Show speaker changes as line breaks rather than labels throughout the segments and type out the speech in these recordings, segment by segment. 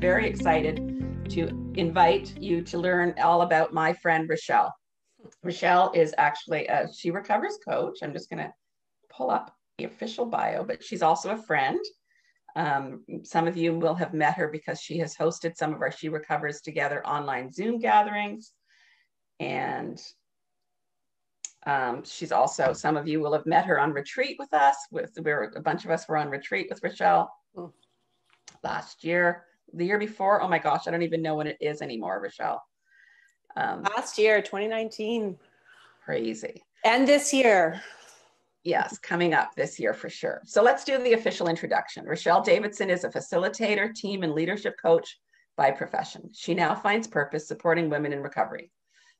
very excited to invite you to learn all about my friend Rochelle. Rochelle is actually a She Recovers coach. I'm just going to pull up the official bio, but she's also a friend. Um, some of you will have met her because she has hosted some of our She Recovers Together online Zoom gatherings. And um, she's also, some of you will have met her on retreat with us. With we were, a bunch of us were on retreat with Rochelle mm. last year, the year before. Oh my gosh, I don't even know when it is anymore, Rochelle.
Um, last year, 2019.
Crazy.
And this year.
Yes, coming up this year for sure. So let's do the official introduction. Rochelle Davidson is a facilitator, team, and leadership coach by profession. She now finds purpose supporting women in recovery.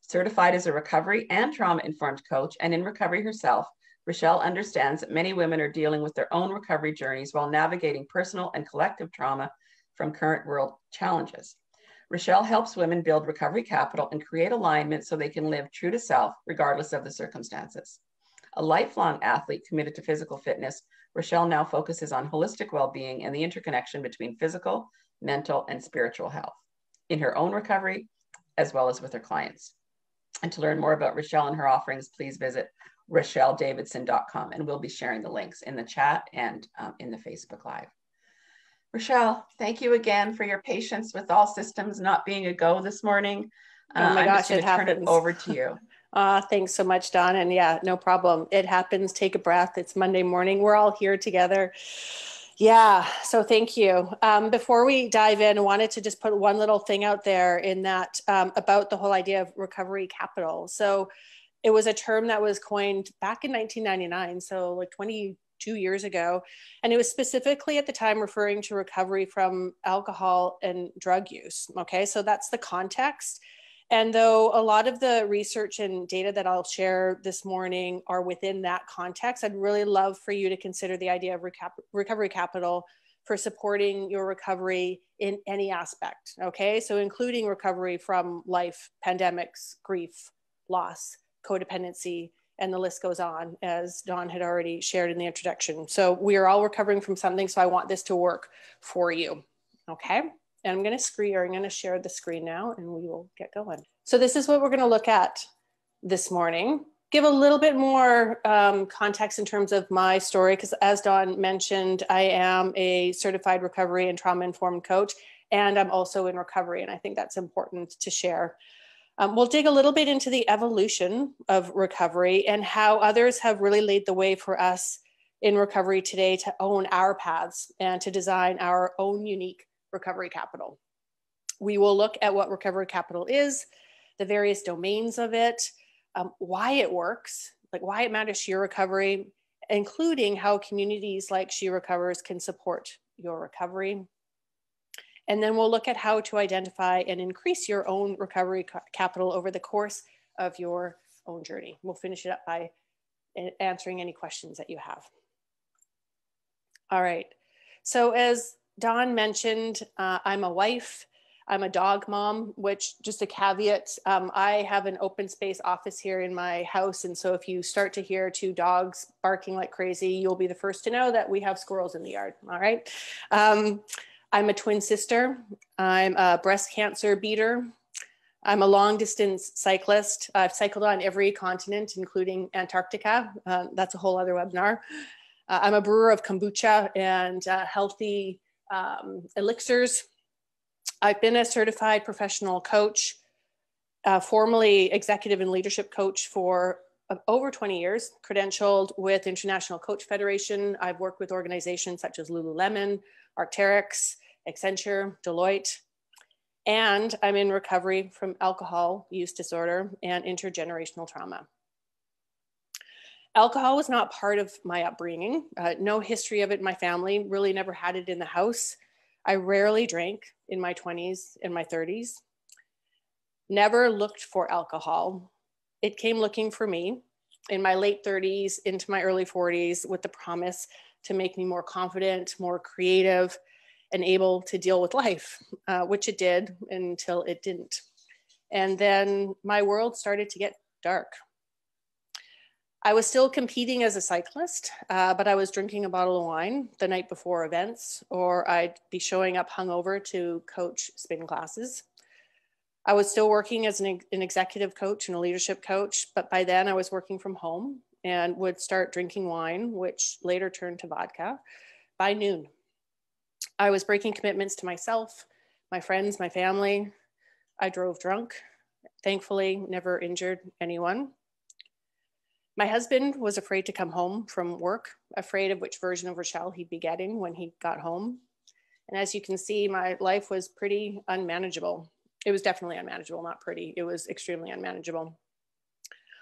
Certified as a recovery and trauma informed coach, and in recovery herself, Rochelle understands that many women are dealing with their own recovery journeys while navigating personal and collective trauma from current world challenges. Rochelle helps women build recovery capital and create alignment so they can live true to self, regardless of the circumstances. A lifelong athlete committed to physical fitness, Rochelle now focuses on holistic well being and the interconnection between physical, mental, and spiritual health in her own recovery, as well as with her clients. And to learn more about Rochelle and her offerings, please visit rochelledavidson.com. And we'll be sharing the links in the chat and um, in the Facebook Live. Rochelle, thank you again for your patience with all systems not being a go this morning.
Uh, oh my
I'm
gosh, it
happens.
Turn
it over to you.
Uh, thanks so much, Dawn. And yeah, no problem. It happens. Take a breath. It's Monday morning. We're all here together. Yeah, so thank you. Um, before we dive in, I wanted to just put one little thing out there in that um, about the whole idea of recovery capital. So it was a term that was coined back in 1999, so like 22 years ago. And it was specifically at the time referring to recovery from alcohol and drug use. Okay, so that's the context. And though a lot of the research and data that I'll share this morning are within that context, I'd really love for you to consider the idea of recap- recovery capital for supporting your recovery in any aspect. Okay, so including recovery from life, pandemics, grief, loss, codependency, and the list goes on, as Dawn had already shared in the introduction. So we are all recovering from something, so I want this to work for you. Okay. And I'm going to screen or I'm going to share the screen now and we will get going. So this is what we're going to look at this morning. Give a little bit more um, context in terms of my story, because as Dawn mentioned, I am a certified recovery and trauma informed coach, and I'm also in recovery. And I think that's important to share. Um, we'll dig a little bit into the evolution of recovery and how others have really laid the way for us in recovery today to own our paths and to design our own unique recovery capital. We will look at what recovery capital is, the various domains of it, um, why it works, like why it matters to your recovery, including how communities like She Recovers can support your recovery. And then we'll look at how to identify and increase your own recovery capital over the course of your own journey. We'll finish it up by answering any questions that you have. All right. So as Dawn mentioned, uh, I'm a wife. I'm a dog mom, which just a caveat, um, I have an open space office here in my house. And so if you start to hear two dogs barking like crazy, you'll be the first to know that we have squirrels in the yard. All right. Um, I'm a twin sister. I'm a breast cancer beater. I'm a long distance cyclist. I've cycled on every continent, including Antarctica. Uh, that's a whole other webinar. Uh, I'm a brewer of kombucha and uh, healthy um, elixirs. I've been a certified professional coach, uh, formerly executive and leadership coach for uh, over 20 years, credentialed with International Coach Federation. I've worked with organizations such as Lululemon, Arc'teryx, Accenture, Deloitte, and I'm in recovery from alcohol use disorder and intergenerational trauma. Alcohol was not part of my upbringing. Uh, no history of it in my family, really never had it in the house. I rarely drank in my 20s and my 30s. Never looked for alcohol. It came looking for me in my late 30s into my early 40s with the promise to make me more confident, more creative, and able to deal with life, uh, which it did until it didn't. And then my world started to get dark I was still competing as a cyclist, uh, but I was drinking a bottle of wine the night before events, or I'd be showing up hungover to coach spin classes. I was still working as an, an executive coach and a leadership coach, but by then I was working from home and would start drinking wine, which later turned to vodka, by noon. I was breaking commitments to myself, my friends, my family. I drove drunk. Thankfully, never injured anyone. My husband was afraid to come home from work, afraid of which version of Rochelle he'd be getting when he got home. And as you can see, my life was pretty unmanageable. It was definitely unmanageable, not pretty. It was extremely unmanageable.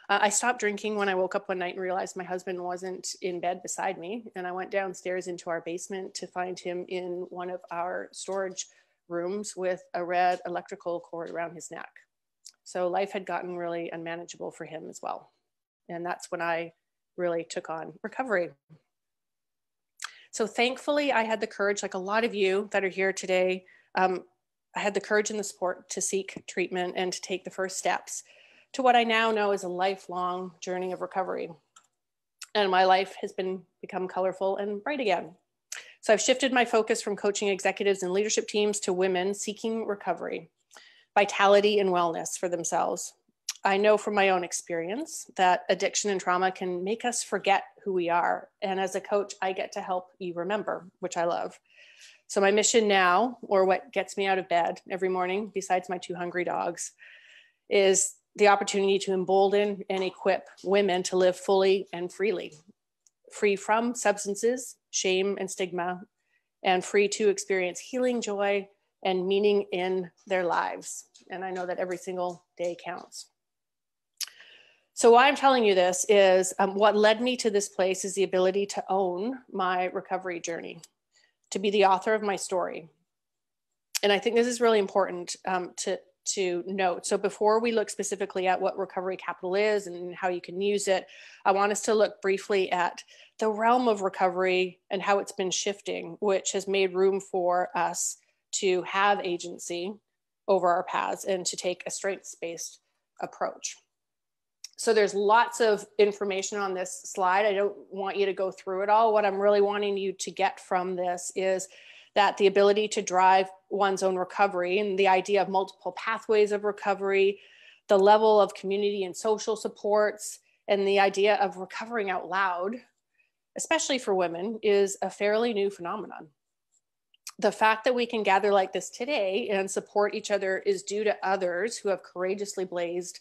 Uh, I stopped drinking when I woke up one night and realized my husband wasn't in bed beside me. And I went downstairs into our basement to find him in one of our storage rooms with a red electrical cord around his neck. So life had gotten really unmanageable for him as well. And that's when I really took on recovery. So thankfully, I had the courage, like a lot of you that are here today, um, I had the courage and the support to seek treatment and to take the first steps to what I now know is a lifelong journey of recovery. And my life has been become colorful and bright again. So I've shifted my focus from coaching executives and leadership teams to women seeking recovery, vitality, and wellness for themselves. I know from my own experience that addiction and trauma can make us forget who we are. And as a coach, I get to help you remember, which I love. So, my mission now, or what gets me out of bed every morning, besides my two hungry dogs, is the opportunity to embolden and equip women to live fully and freely, free from substances, shame, and stigma, and free to experience healing, joy, and meaning in their lives. And I know that every single day counts. So, why I'm telling you this is um, what led me to this place is the ability to own my recovery journey, to be the author of my story. And I think this is really important um, to, to note. So before we look specifically at what recovery capital is and how you can use it, I want us to look briefly at the realm of recovery and how it's been shifting, which has made room for us to have agency over our paths and to take a strengths-based approach. So there's lots of information on this slide. I don't want you to go through it all. What I'm really wanting you to get from this is that the ability to drive one's own recovery and the idea of multiple pathways of recovery, the level of community and social supports, and the idea of recovering out loud, especially for women, is a fairly new phenomenon. The fact that we can gather like this today and support each other is due to others who have courageously blazed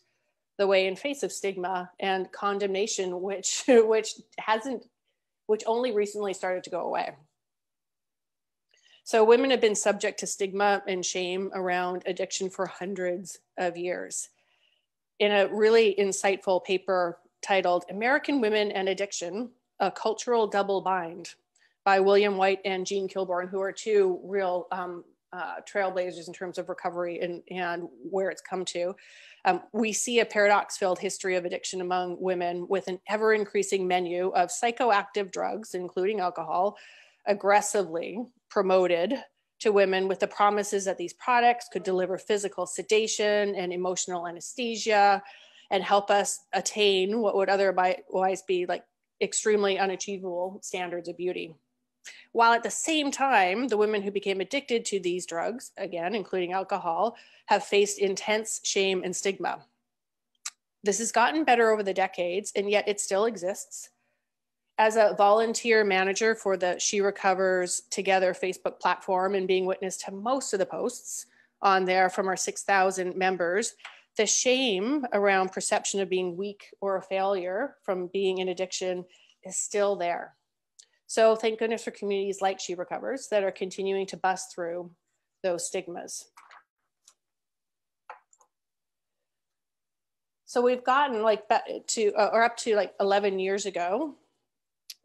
the way in face of stigma and condemnation, which which hasn't, which only recently started to go away. So women have been subject to stigma and shame around addiction for hundreds of years. In a really insightful paper titled American Women and Addiction, a Cultural Double Bind by William White and Jean Kilbourne, who are two real um, uh, trailblazers in terms of recovery and, and where it's come to. Um, we see a paradox filled history of addiction among women with an ever increasing menu of psychoactive drugs, including alcohol, aggressively promoted to women with the promises that these products could deliver physical sedation and emotional anesthesia and help us attain what would otherwise be like extremely unachievable standards of beauty. While at the same time, the women who became addicted to these drugs, again, including alcohol, have faced intense shame and stigma. This has gotten better over the decades, and yet it still exists as a volunteer manager for the She Recovers Together Facebook platform and being witness to most of the posts on there from our 6,000 members, the shame around perception of being weak or a failure from being in addiction is still there. So thank goodness for communities like She Recovers that are continuing to bust through those stigmas. So we've gotten like to, uh, or up to like 11 years ago,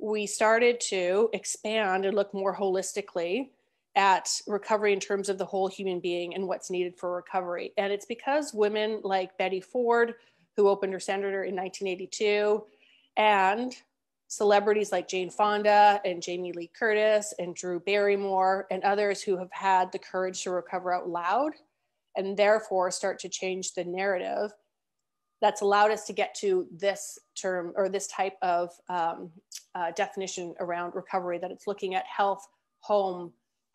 we started to expand and look more holistically at recovery in terms of the whole human being and what's needed for recovery. And it's because women like Betty Ford, who opened her senator in 1982, and celebrities like Jane Fonda and Jamie Lee Curtis and Drew Barrymore and others who have had the courage to recover out loud and therefore start to change the narrative that's allowed us to get to this term or this type of um, uh, definition around recovery that it's looking at health, home,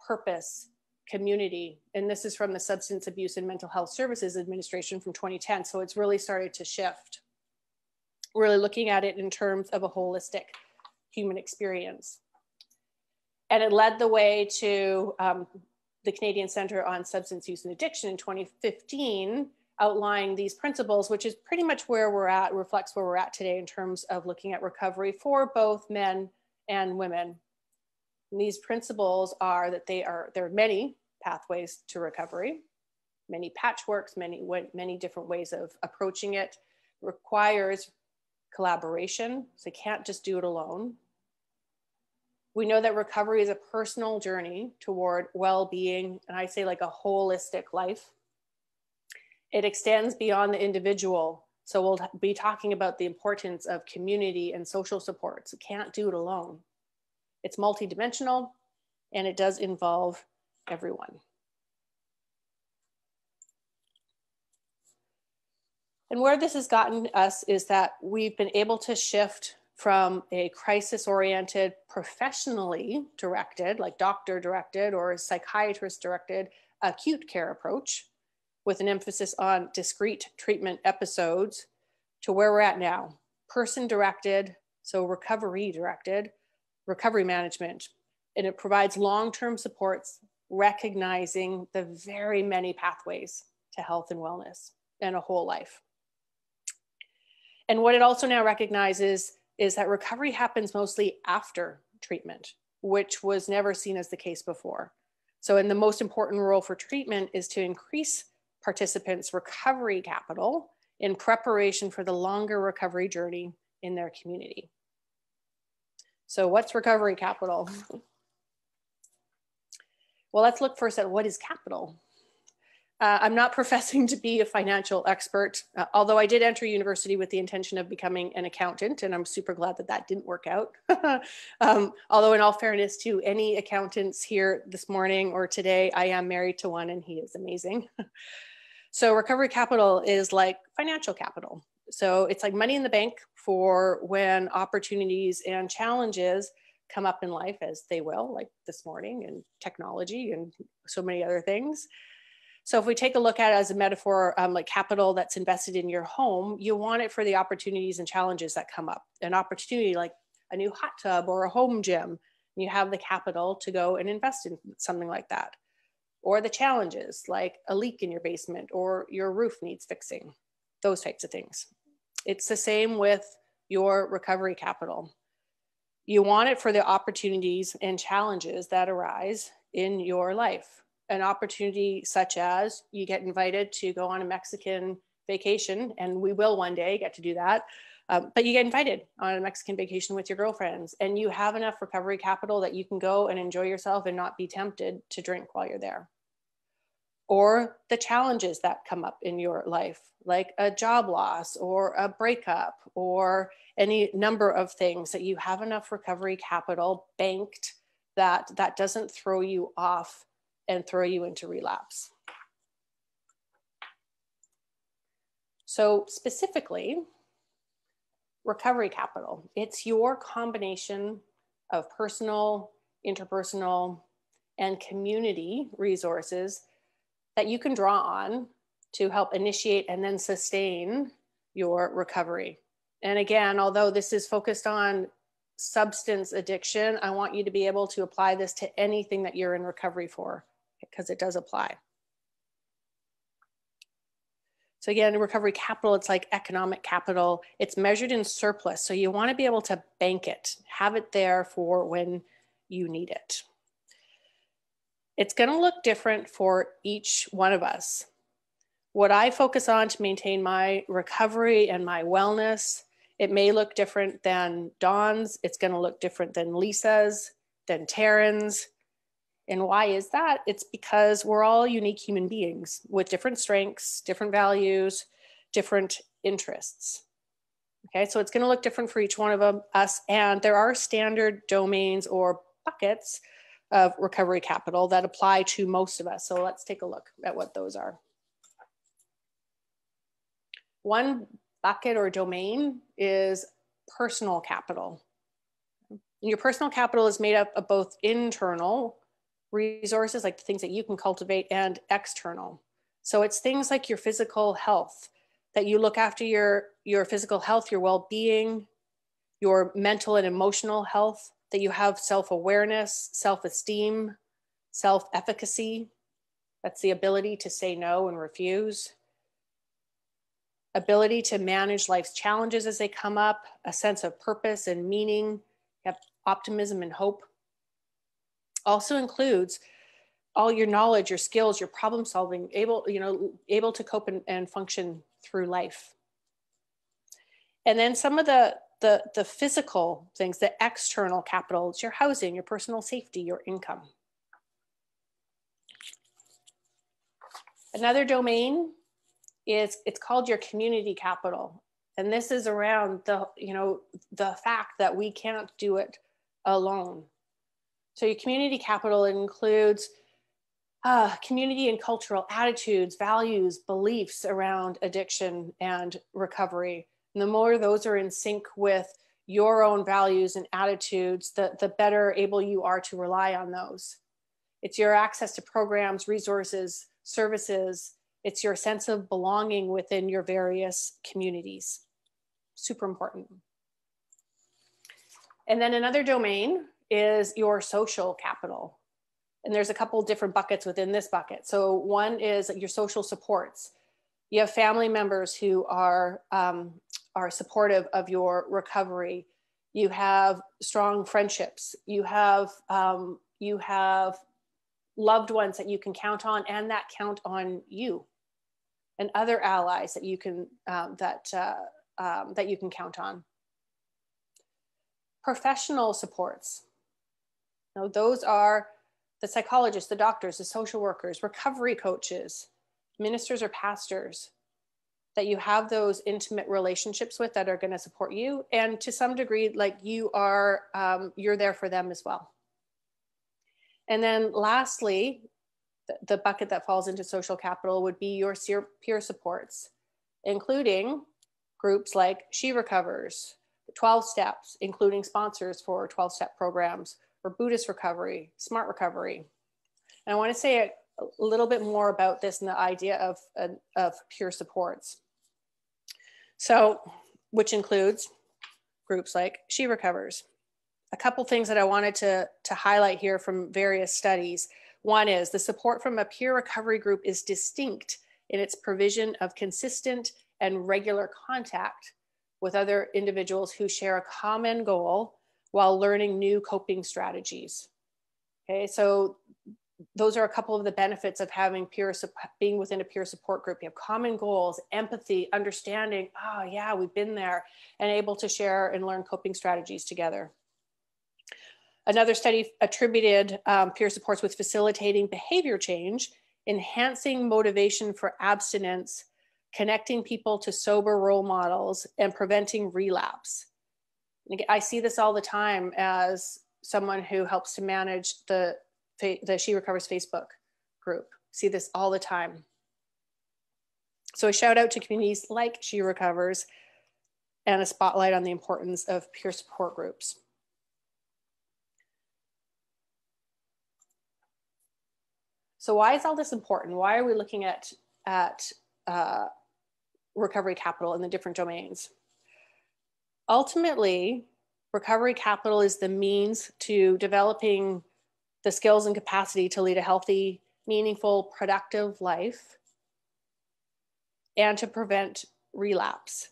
purpose, community. And this is from the Substance Abuse and Mental Health Services Administration from 2010. So it's really started to shift. Really looking at it in terms of a holistic human experience. And it led the way to um, the Canadian Center on Substance Use and Addiction in 2015 outlining these principles, which is pretty much where we're at, reflects where we're at today in terms of looking at recovery for both men and women. And these principles are that they are, there are many pathways to recovery, many patchworks, many, many different ways of approaching it, requires collaboration. So you can't just do it alone. We know that recovery is a personal journey toward well-being, and I say like a holistic life it extends beyond the individual. So we'll be talking about the importance of community and social supports. You can't do it alone. It's multidimensional and it does involve everyone. And where this has gotten us is that we've been able to shift from a crisis oriented, professionally directed, like doctor directed or psychiatrist directed acute care approach with an emphasis on discrete treatment episodes to where we're at now person directed, so recovery directed, recovery management. And it provides long term supports, recognizing the very many pathways to health and wellness and a whole life. And what it also now recognizes is that recovery happens mostly after treatment, which was never seen as the case before. So, and the most important role for treatment is to increase participants' recovery capital in preparation for the longer recovery journey in their community. So what's recovery capital? Well, let's look first at what is capital. Uh, I'm not professing to be a financial expert, uh, although I did enter university with the intention of becoming an accountant, and I'm super glad that that didn't work out. um, although, in all fairness to any accountants here this morning or today, I am married to one, and he is amazing. So recovery capital is like financial capital. So it's like money in the bank for when opportunities and challenges come up in life as they will, like this morning and technology and so many other things. So if we take a look at it as a metaphor, um, like capital that's invested in your home, you want it for the opportunities and challenges that come up. An opportunity like a new hot tub or a home gym, you have the capital to go and invest in something like that or the challenges like a leak in your basement or your roof needs fixing, those types of things. It's the same with your recovery capital. You want it for the opportunities and challenges that arise in your life. An opportunity such as you get invited to go on a Mexican vacation, and we will one day get to do that. Um, but you get invited on a Mexican vacation with your girlfriends, and you have enough recovery capital that you can go and enjoy yourself and not be tempted to drink while you're there. Or the challenges that come up in your life, like a job loss or a breakup or any number of things that you have enough recovery capital banked that that doesn't throw you off and throw you into relapse. So specifically, recovery capital. It's your combination of personal, interpersonal, and community resources that you can draw on to help initiate and then sustain your recovery. And again, although this is focused on substance addiction, I want you to be able to apply this to anything that you're in recovery for because it does apply. So again, recovery capital, it's like economic capital. It's measured in surplus. So you want to be able to bank it, have it there for when you need it. It's going to look different for each one of us. What I focus on to maintain my recovery and my wellness, it may look different than Dawn's. It's going to look different than Lisa's, than Taryn's, and why is that? It's because we're all unique human beings with different strengths, different values, different interests. Okay, so it's going to look different for each one of us. And there are standard domains or buckets of recovery capital that apply to most of us. So let's take a look at what those are. One bucket or domain is personal capital. And your personal capital is made up of both internal resources, like the things that you can cultivate, and external. So it's things like your physical health, that you look after your, your physical health, your well being, your mental and emotional health, that you have self awareness, self esteem, self efficacy. That's the ability to say no and refuse. Ability to manage life's challenges as they come up, a sense of purpose and meaning, optimism and hope. Also includes all your knowledge, your skills, your problem solving, able, you know, able to cope and, and function through life. And then some of the the the physical things, the external capital, it's your housing, your personal safety, your income. Another domain is it's called your community capital. And this is around the, you know, the fact that we can't do it alone. So your community capital includes uh, community and cultural attitudes, values, beliefs around addiction and recovery. And the more those are in sync with your own values and attitudes, the, the better able you are to rely on those. It's your access to programs, resources, services. It's your sense of belonging within your various communities. Super important. And then another domain is your social capital. And there's a couple different buckets within this bucket. So one is your social supports. You have family members who are, um, are supportive of your recovery. You have strong friendships. You have, um, you have loved ones that you can count on and that count on you and other allies that you can, um, that, uh, um, that you can count on. Professional supports. Now, those are the psychologists, the doctors, the social workers, recovery coaches, ministers or pastors that you have those intimate relationships with that are going to support you and to some degree like you are um, you're there for them as well and then lastly the, bucket that falls into social capital would be your peer supports including groups like she recovers 12 steps including sponsors for 12 step programs or Buddhist recovery, smart recovery. And I want to say a, a little bit more about this and the idea of, of peer supports. So, which includes groups like She Recovers. A couple things that I wanted to, to highlight here from various studies. One is the support from a peer recovery group is distinct in its provision of consistent and regular contact with other individuals who share a common goal while learning new coping strategies. Okay, so those are a couple of the benefits of having peer being within a peer support group. You have common goals, empathy, understanding. Oh, yeah, we've been there, and able to share and learn coping strategies together. Another study attributed um, peer supports with facilitating behavior change, enhancing motivation for abstinence, connecting people to sober role models, and preventing relapse. I see this all the time as someone who helps to manage the the She Recovers Facebook group. See this all the time. So a shout out to communities like She Recovers and a spotlight on the importance of peer support groups. So why is all this important? Why are we looking at, at uh, recovery capital in the different domains? ultimately, recovery capital is the means to developing the skills and capacity to lead a healthy, meaningful, productive life and to prevent relapse.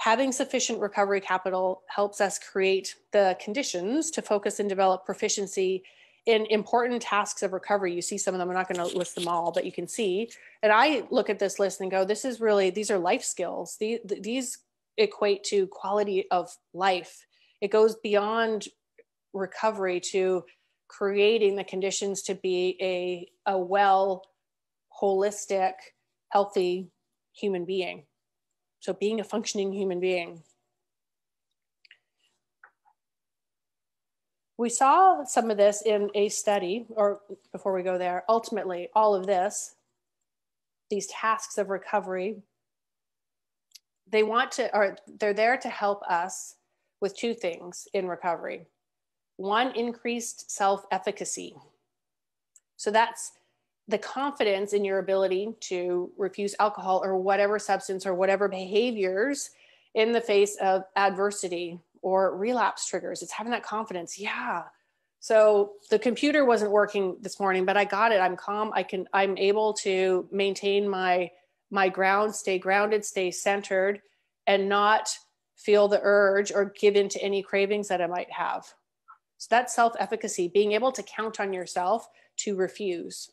Having sufficient recovery capital helps us create the conditions to focus and develop proficiency in important tasks of recovery. You see some of them, I'm not going to list them all, but you can see. And I look at this list and go, this is really, these are life skills. These, these equate to quality of life. It goes beyond recovery to creating the conditions to be a, a well, holistic, healthy human being. So, being a functioning human being. We saw some of this in a study, or before we go there, ultimately, all of this, these tasks of recovery they want to, or they're there to help us with two things in recovery. One, increased self efficacy. So that's the confidence in your ability to refuse alcohol or whatever substance or whatever behaviors in the face of adversity or relapse triggers. It's having that confidence. Yeah. So the computer wasn't working this morning, but I got it. I'm calm. I can, I'm able to maintain my, my ground, stay grounded, stay centered, and not feel the urge or give in to any cravings that I might have. So that's self efficacy, being able to count on yourself to refuse.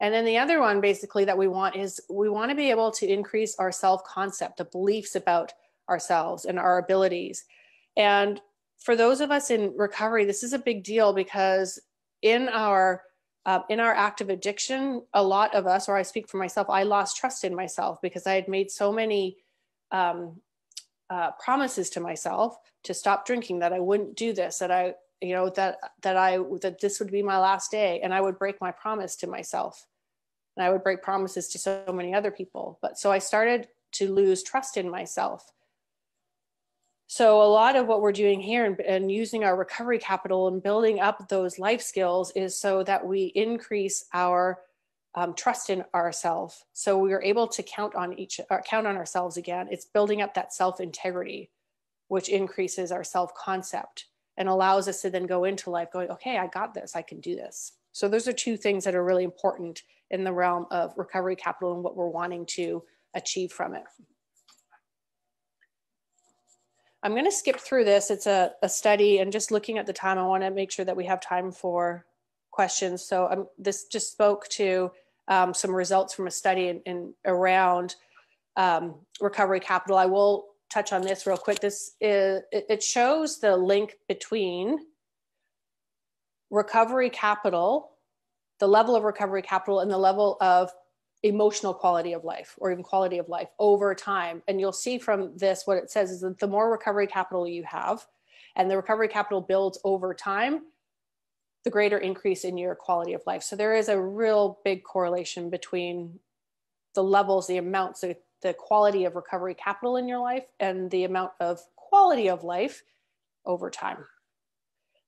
And then the other one basically that we want is we want to be able to increase our self concept, the beliefs about ourselves and our abilities. And for those of us in recovery, this is a big deal because in our uh, in our active addiction, a lot of us, or I speak for myself, I lost trust in myself because I had made so many um, uh, promises to myself to stop drinking, that I wouldn't do this, that I, you know, that that I that this would be my last day, and I would break my promise to myself, and I would break promises to so many other people. But so I started to lose trust in myself. So a lot of what we're doing here and, and, using our recovery capital and building up those life skills is so that we increase our um, trust in ourselves. So we are able to count on each, uh, count on ourselves again. It's building up that self integrity, which increases our self concept and allows us to then go into life going, okay, I got this, I can do this. So those are two things that are really important in the realm of recovery capital and what we're wanting to achieve from it. I'm going to skip through this. It's a, a study and just looking at the time, I want to make sure that we have time for questions. So um, this just spoke to um, some results from a study in, in around um, recovery capital. I will touch on this real quick. This is, it shows the link between recovery capital, the level of recovery capital and the level of emotional quality of life or even quality of life over time. And you'll see from this, what it says is that the more recovery capital you have and the recovery capital builds over time, the greater increase in your quality of life. So there is a real big correlation between the levels, the amounts, the, the quality of recovery capital in your life and the amount of quality of life over time.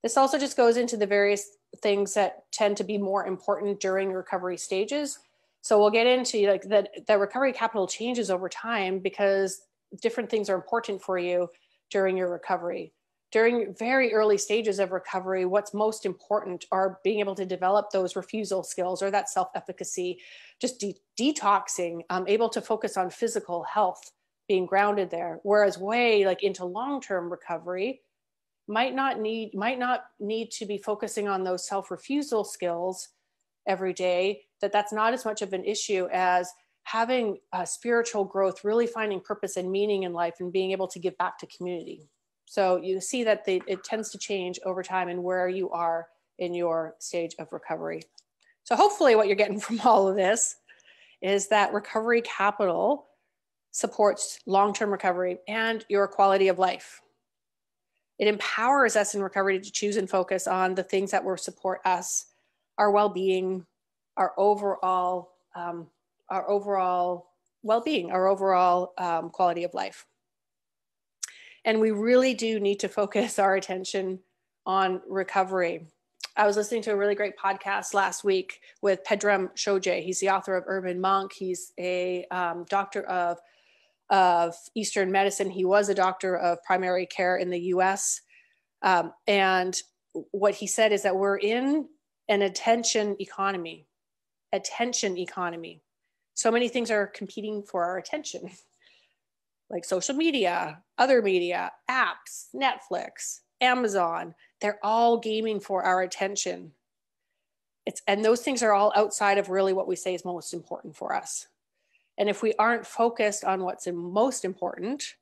This also just goes into the various things that tend to be more important during recovery stages so we'll get into like that the recovery capital changes over time because different things are important for you during your recovery. During very early stages of recovery, what's most important are being able to develop those refusal skills or that self efficacy, just de- detoxing, um, able to focus on physical health, being grounded there. Whereas, way like into long term recovery, might not need might not need to be focusing on those self refusal skills every day that that's not as much of an issue as having a spiritual growth really finding purpose and meaning in life and being able to give back to community so you see that they, it tends to change over time and where you are in your stage of recovery so hopefully what you're getting from all of this is that recovery capital supports long-term recovery and your quality of life it empowers us in recovery to choose and focus on the things that will support us our well-being, our overall um, our overall well-being, our overall um, quality of life. And we really do need to focus our attention on recovery. I was listening to a really great podcast last week with Pedram Shojai. He's the author of Urban Monk. He's a um, doctor of, of Eastern medicine. He was a doctor of primary care in the US. Um, and what he said is that we're in an attention economy. Attention economy. So many things are competing for our attention, like social media, other media, apps, Netflix, Amazon. They're all gaming for our attention. It's, and those things are all outside of really what we say is most important for us. And if we aren't focused on what's most important,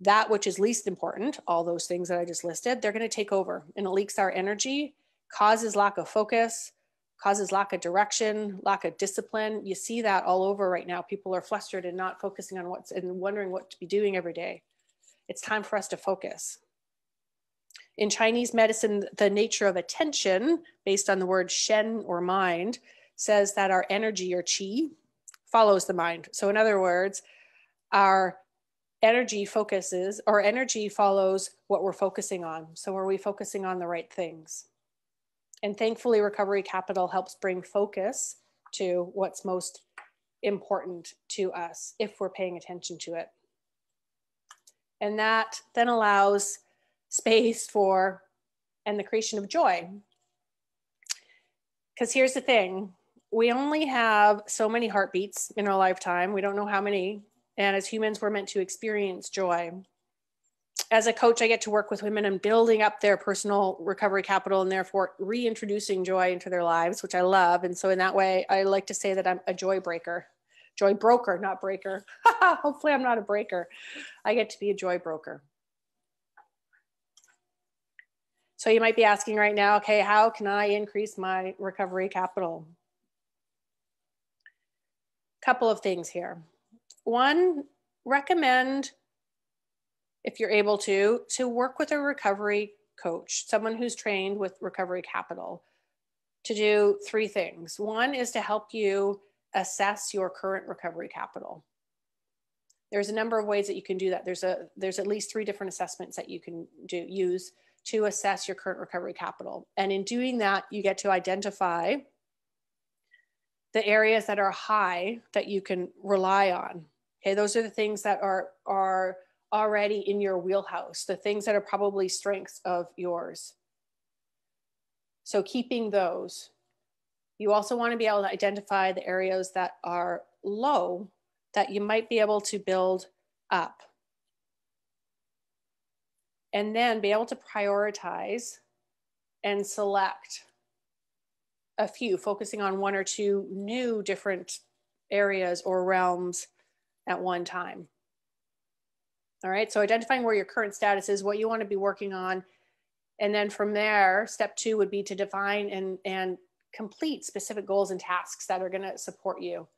that which is least important, all those things that I just listed, they're going to take over and it leaks our energy causes lack of focus, causes lack of direction, lack of discipline. You see that all over right now. People are flustered and not focusing on what's and wondering what to be doing every day. It's time for us to focus. In Chinese medicine, the nature of attention, based on the word shen or mind, says that our energy or qi follows the mind. So, in other words, our energy focuses or energy follows what we're focusing on. So are we focusing on the right things? And thankfully, Recovery Capital helps bring focus to what's most important to us if we're paying attention to it. And that then allows space for and the creation of joy. Because here's the thing we only have so many heartbeats in our lifetime. We don't know how many. And as humans, we're meant to experience joy. As a coach, I get to work with women and building up their personal recovery capital and therefore reintroducing joy into their lives, which I love. And so, in that way, I like to say that I'm a joy breaker, joy broker, not breaker. Hopefully, I'm not a breaker. I get to be a joy broker. So, you might be asking right now, okay, how can I increase my recovery capital? Couple of things here. One, recommend, if you're able to, to work with a recovery coach, someone who's trained with recovery capital, to do three things. One is to help you assess your current recovery capital. There's a number of ways that you can do that. There's a there's at least three different assessments that you can do use to assess your current recovery capital. And in doing that, you get to identify the areas that are high that you can rely on. Okay, those are the things that are are already in your wheelhouse, the things that are probably strengths of yours. So keeping those. You also want to be able to identify the areas that are low that you might be able to build up. And then be able to prioritize and select a few, focusing on one or two new different areas or realms at one time. All right, so identifying where your current status is, what you want to be working on. And then from there, step two would be to define and, and complete specific goals and tasks that are going to support you.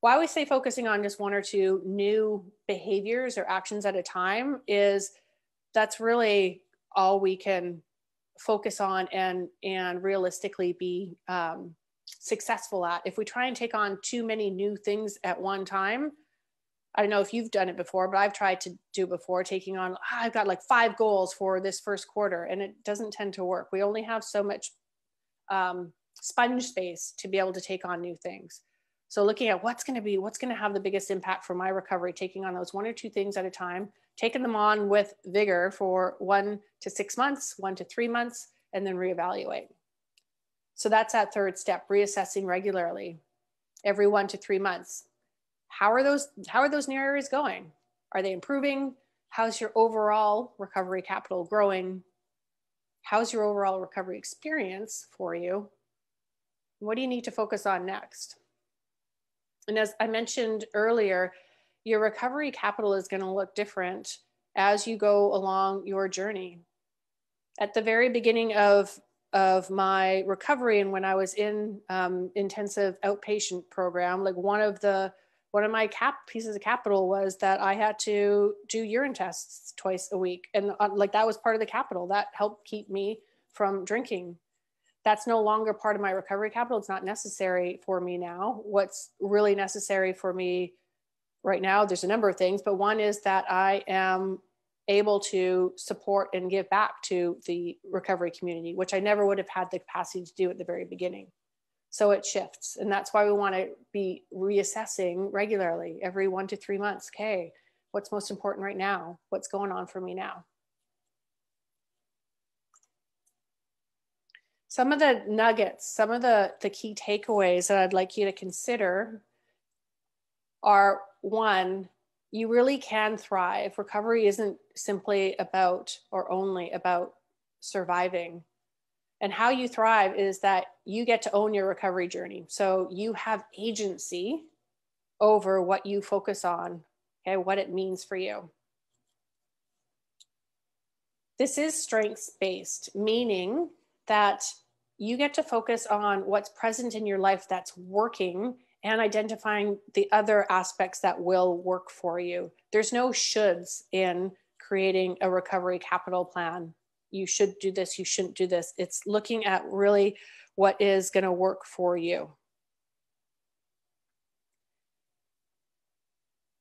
Why we say focusing on just one or two new behaviors or actions at a time is that's really all we can focus on and and realistically be um, successful at if we try and take on too many new things at one time i don't know if you've done it before but i've tried to do before taking on oh, i've got like five goals for this first quarter and it doesn't tend to work we only have so much um, sponge space to be able to take on new things so looking at what's going to be what's going to have the biggest impact for my recovery taking on those one or two things at a time taking them on with vigor for one to six months, one to three months, and then reevaluate. So that's that third step, reassessing regularly every one to three months. How are those, how are those new areas going? Are they improving? How's your overall recovery capital growing? How's your overall recovery experience for you? What do you need to focus on next? And as I mentioned earlier, your recovery capital is going to look different as you go along your journey. At the very beginning of of my recovery and when I was in um, intensive outpatient program, like one of the one of my cap pieces of capital was that I had to do urine tests twice a week, and uh, like that was part of the capital that helped keep me from drinking. That's no longer part of my recovery capital. It's not necessary for me now. What's really necessary for me right now there's a number of things but one is that i am able to support and give back to the recovery community which i never would have had the capacity to do at the very beginning so it shifts and that's why we want to be reassessing regularly every one to three months okay what's most important right now what's going on for me now some of the nuggets some of the the key takeaways that i'd like you to consider are one, you really can thrive. Recovery isn't simply about or only about surviving. And how you thrive is that you get to own your recovery journey. So you have agency over what you focus on, okay, what it means for you. This is strengths based, meaning that you get to focus on what's present in your life that's working and identifying the other aspects that will work for you. There's no shoulds in creating a recovery capital plan. You should do this, you shouldn't do this. It's looking at really what is going to work for you.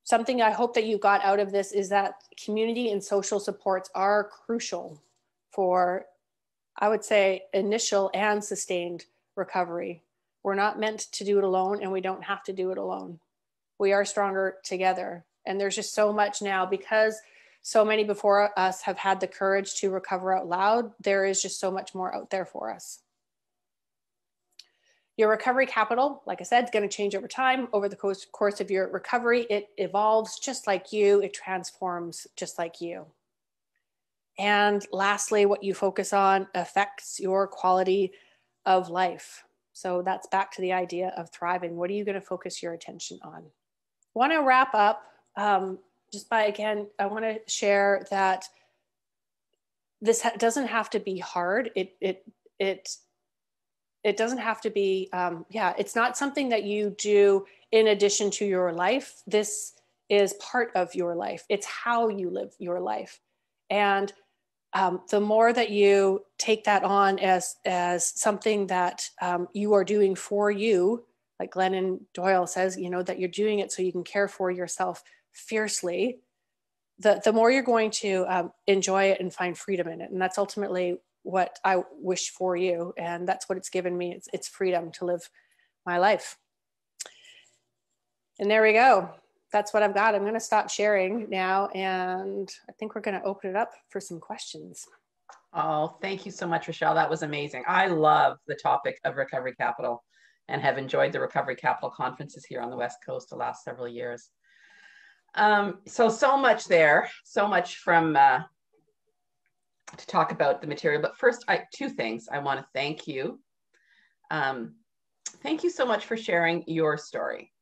something I hope that you got out of this is that community and social supports are crucial for, I would say, initial and sustained recovery. We're not meant to do it alone, and we don't have to do it alone. We are stronger together. And there's just so much now because so many before us have had the courage to recover out loud. There is just so much more out there for us. Your recovery capital, like I said, is going to change over time. Over the course, of your recovery, it evolves just like you, it transforms just like you. And lastly, what you focus on affects your quality of life. So that's back to the idea of thriving. What are you going to focus your attention on? Want to wrap up um, just by again, I want to share that this ha- doesn't have to be hard. It it it it doesn't have to be um, yeah it's not something that you do in addition to your life. This is part of your life. It's how you live your life. And um, the more that you take that on as as something that um, you are doing for you like glennon doyle says you know that you're doing it so you can care for yourself fiercely the, the more you're going to um, enjoy it and find freedom in it and that's ultimately what I wish for you. And that's what it's given me. It's, it's freedom to live my life. And there we go. That's what I've got. I'm going to stop sharing now. And I think we're going to open it up for some questions.
Oh, thank you so much, Rochelle. That was amazing. I love the topic of recovery capital and have enjoyed the recovery capital conferences here on the West Coast the last several years. Um, so, so much there, so much from uh, to talk about the material. But first, I, two things. I want to thank you. Um, thank you so much for sharing your story.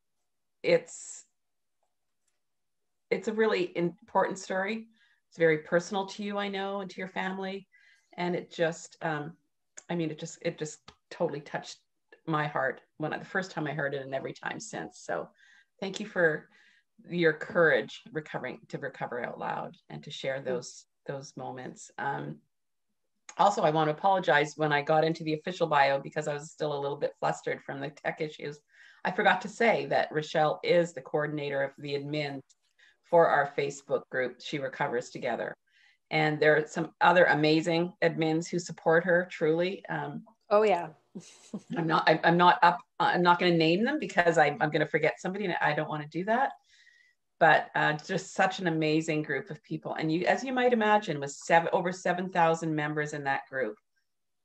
It's it's a really important story. It's very personal to you, I know, and to your family, and it just, um, I mean, it just it just totally touched my heart when I, the first time I heard it, and every time since. So, thank you for your courage recovering to recover out loud and to share those those moments. Um, also, I want to apologize when I got into the official bio because I was still a little bit flustered from the tech issues. I forgot to say that Rochelle is the coordinator of the admin for our Facebook group, She Recovers Together. And there are some other amazing admins who support her truly. Um,
oh, yeah.
I'm not, I, am not up, I'm not going to name them because I, I'm going to forget somebody and I don't want to do that but uh, just such an amazing group of people. And you, as you might imagine, with seven, over 7,000 members in that group,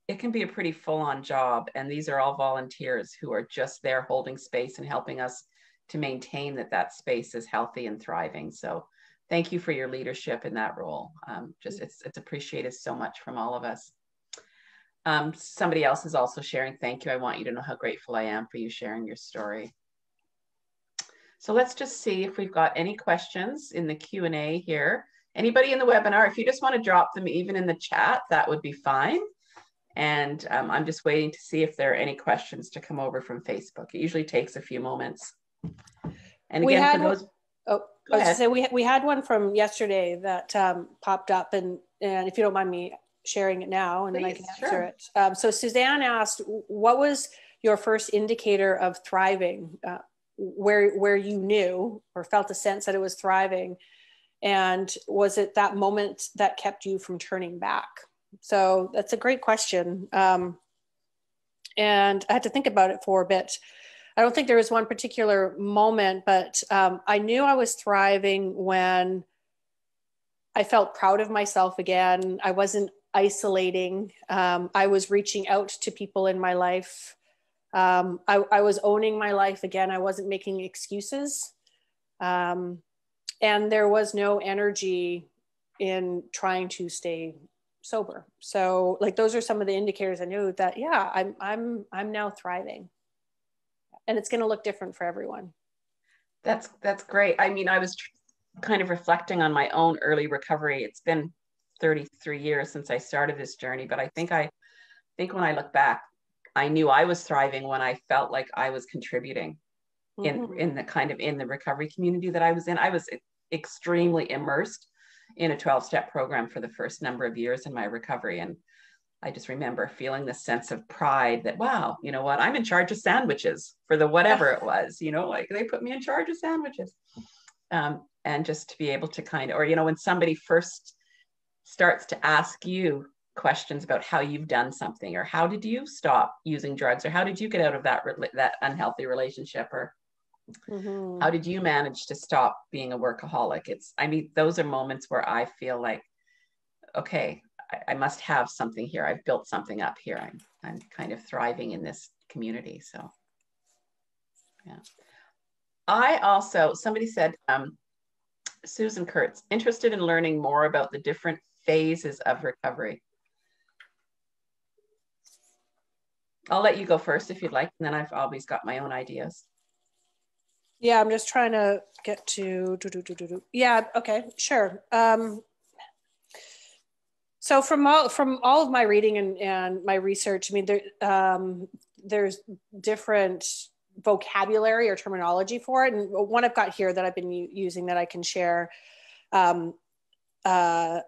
it can be a pretty full on job. And these are all volunteers who are just there holding space and helping us to maintain that that space is healthy and thriving. So thank you for your leadership in that role. Um, just it's, it's appreciated so much from all of us. Um, somebody else is also sharing. Thank you. I want you to know how grateful I am for you sharing your story. So let's just see if we've got any questions in the Q&A here. Anybody in the webinar, if you just want to drop them even in the chat, that would be fine. And um, I'm just waiting to see if there are any questions to come over from Facebook. It usually takes a few moments.
And we again, for those, oh, I was to say we we had one from yesterday that um, popped up, and and if you don't mind me sharing it now, and Please, then I can answer sure. it. Um, so Suzanne asked, what was your first indicator of thriving? Uh, where where you knew or felt a sense that it was thriving? And was it that moment that kept you from turning back? So that's a great question. Um, and i had to think about it for a bit. I don't think there was one particular moment but um, i knew i was thriving when i felt proud of myself again. I wasn't isolating. Um, i was reaching out to people in my life um, I, I, was owning my life again. I wasn't making excuses. Um, and there was no energy in trying to stay sober. So like those are some of the indicators I knew that, yeah, I'm, I'm, I'm now thriving and it's going to look different for everyone.
That's, that's great. I mean, I was tr- kind of reflecting on my own early recovery. It's been 33 years since I started this journey, but I think I think when I look back, I knew I was thriving when I felt like I was contributing mm-hmm. in in the kind of in the recovery community that I was in. I was extremely immersed in a 12 step program for the first number of years in my recovery and I just remember feeling this sense of pride that wow, you know what, I'm in charge of sandwiches for the whatever it was, you know, like they put me in charge of sandwiches. um, and just to be able to kind of or you know when somebody first starts to ask you questions about how you've done something or how did you stop using drugs or how did you get out of that that unhealthy relationship or mm-hmm. how did you manage to stop being a workaholic? It's i mean those are moments where i feel like okay I, I must have something here. I've built something up here. I'm i'm kind of thriving in this community so. Yeah. I also somebody said um, susan kurtz interested in learning more about the different phases of recovery I'll let you go first if you'd like, and then I've always got my own ideas.
Yeah, I'm just trying to get to. Do, do, do, yeah, okay, sure. Um, so from all from all of my reading and, and my research, I mean, there um, there's different vocabulary or terminology for it, and one I've got here that I've been using that I can share. Um, uh,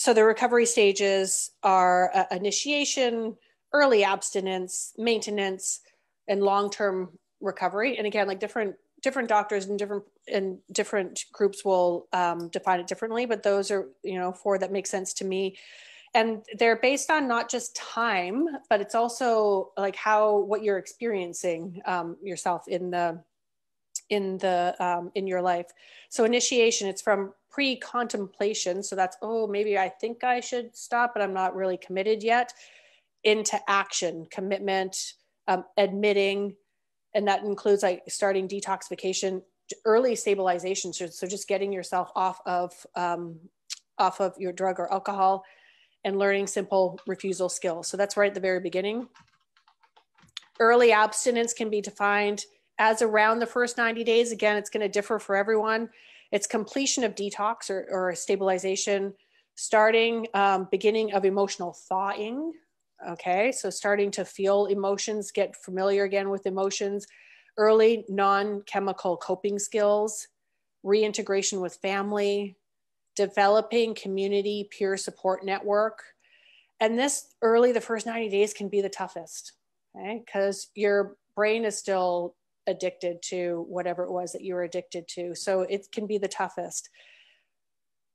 so the recovery stages are uh, initiation, early abstinence, maintenance, and long-term recovery. And again, like different different doctors and different and different groups will um, define it differently, but those are you know four that make sense to me. And they're based on not just time, but it's also like how what you're experiencing um, yourself in the in the um, in your life. So initiation, it's from pre-contemplation. So that's oh maybe I think I should stop, but I'm not really committed yet. Into action, commitment, um, admitting, and that includes like starting detoxification, early stabilization. So, so just getting yourself off of um, off of your drug or alcohol, and learning simple refusal skills. So that's right at the very beginning. Early abstinence can be defined as around the first 90 days. Again, it's going to differ for everyone. It's completion of detox or, or stabilization, starting um, beginning of emotional thawing. Okay, so starting to feel emotions, get familiar again with emotions, early non chemical coping skills, reintegration with family, developing community peer support network. And this early, the first 90 days can be the toughest, okay? Because your brain is still addicted to whatever it was that you were addicted to. So it can be the toughest.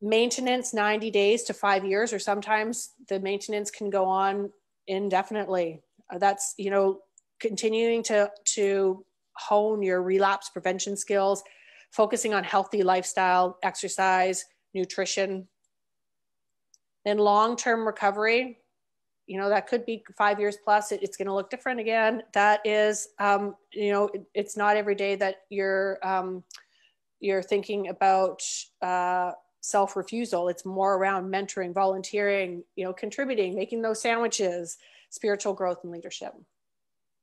Maintenance 90 days to five years, or sometimes the maintenance can go on indefinitely. Uh, that's, you know, continuing to, to hone your relapse prevention skills, focusing on healthy lifestyle, exercise, nutrition. Then long term recovery, you know that could be five years plus it, it's going to look different again. That is um, you know it, it's not every day that you're um, you're thinking about uh, self refusal it's more around mentoring volunteering you know contributing making those sandwiches spiritual growth and leadership.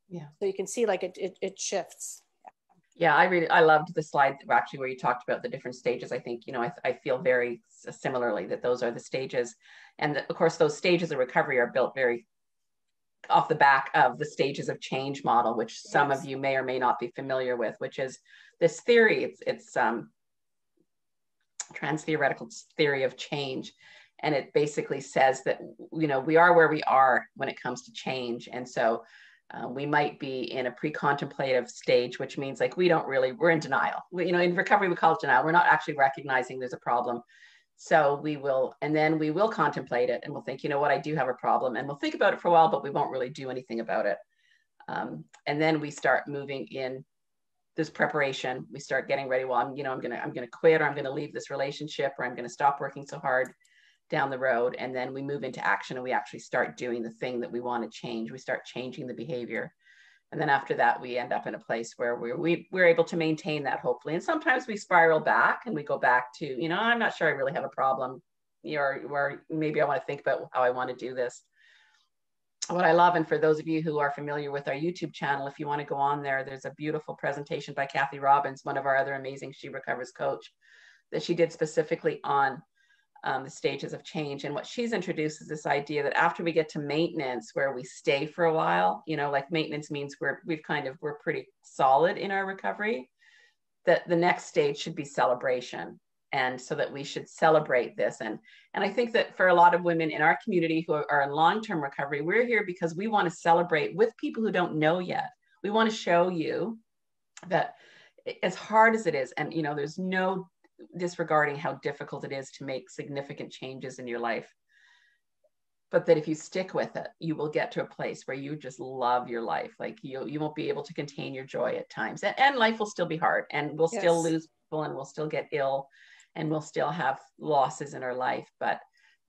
Yeah.
So you can see like it it, it shifts
yeah i really i loved the slide actually where you talked about the different stages i think you know i, I feel very similarly that those are the stages and of course, those stages of recovery are built very off the back of the stages of change model, which some yes. of you may or may not be familiar with, which is this theory. It's, it's um, trans theoretical theory of change. And it basically says that, you know, we are where we are when it comes to change. And so uh, we might be in a pre-contemplative stage, which means like we don't really, we're in denial. We, you know, in recovery, we call it denial. We're not actually recognizing there's a problem. So we will, and then we will contemplate it and we'll think, you know what, I do have a problem. And we'll think about it for a while, but we won't really do anything about it. Um, and then we start moving in this preparation. We start getting ready. Well, I'm, you know, I'm gonna, I'm gonna quit, or I'm gonna leave this relationship, or I'm gonna stop working so hard down the road. And then we move into action and we actually start doing the thing that we want to change. We start changing the behavior and then after that we end up in a place where we're we, we're able to maintain that hopefully and sometimes we spiral back and we go back to you know i'm not sure i really have a problem or where maybe i want to think about how i want to do this what i love and for those of you who are familiar with our youtube channel if you want to go on there there's a beautiful presentation by kathy robbins one of our other amazing she recovers coach that she did specifically on um, the stages of change. And what she's introduced is this idea that after we get to maintenance, where we stay for a while, you know, like maintenance means we're we've kind of we're pretty solid in our recovery. That the next stage should be celebration, and so that we should celebrate this. And and I think that for a lot of women in our community who are in long-term recovery, we're here because we want to celebrate with people who don't know yet. We want to show you that as hard as it is, and you know, there's no disregarding how difficult it is to make significant changes in your life. But that if you stick with it, you will get to a place where you just love your life. Like you, you won't be able to contain your joy at times, and, and life will still be hard, and we'll yes. still lose people, and we'll still get ill, and we'll still have losses in our life. But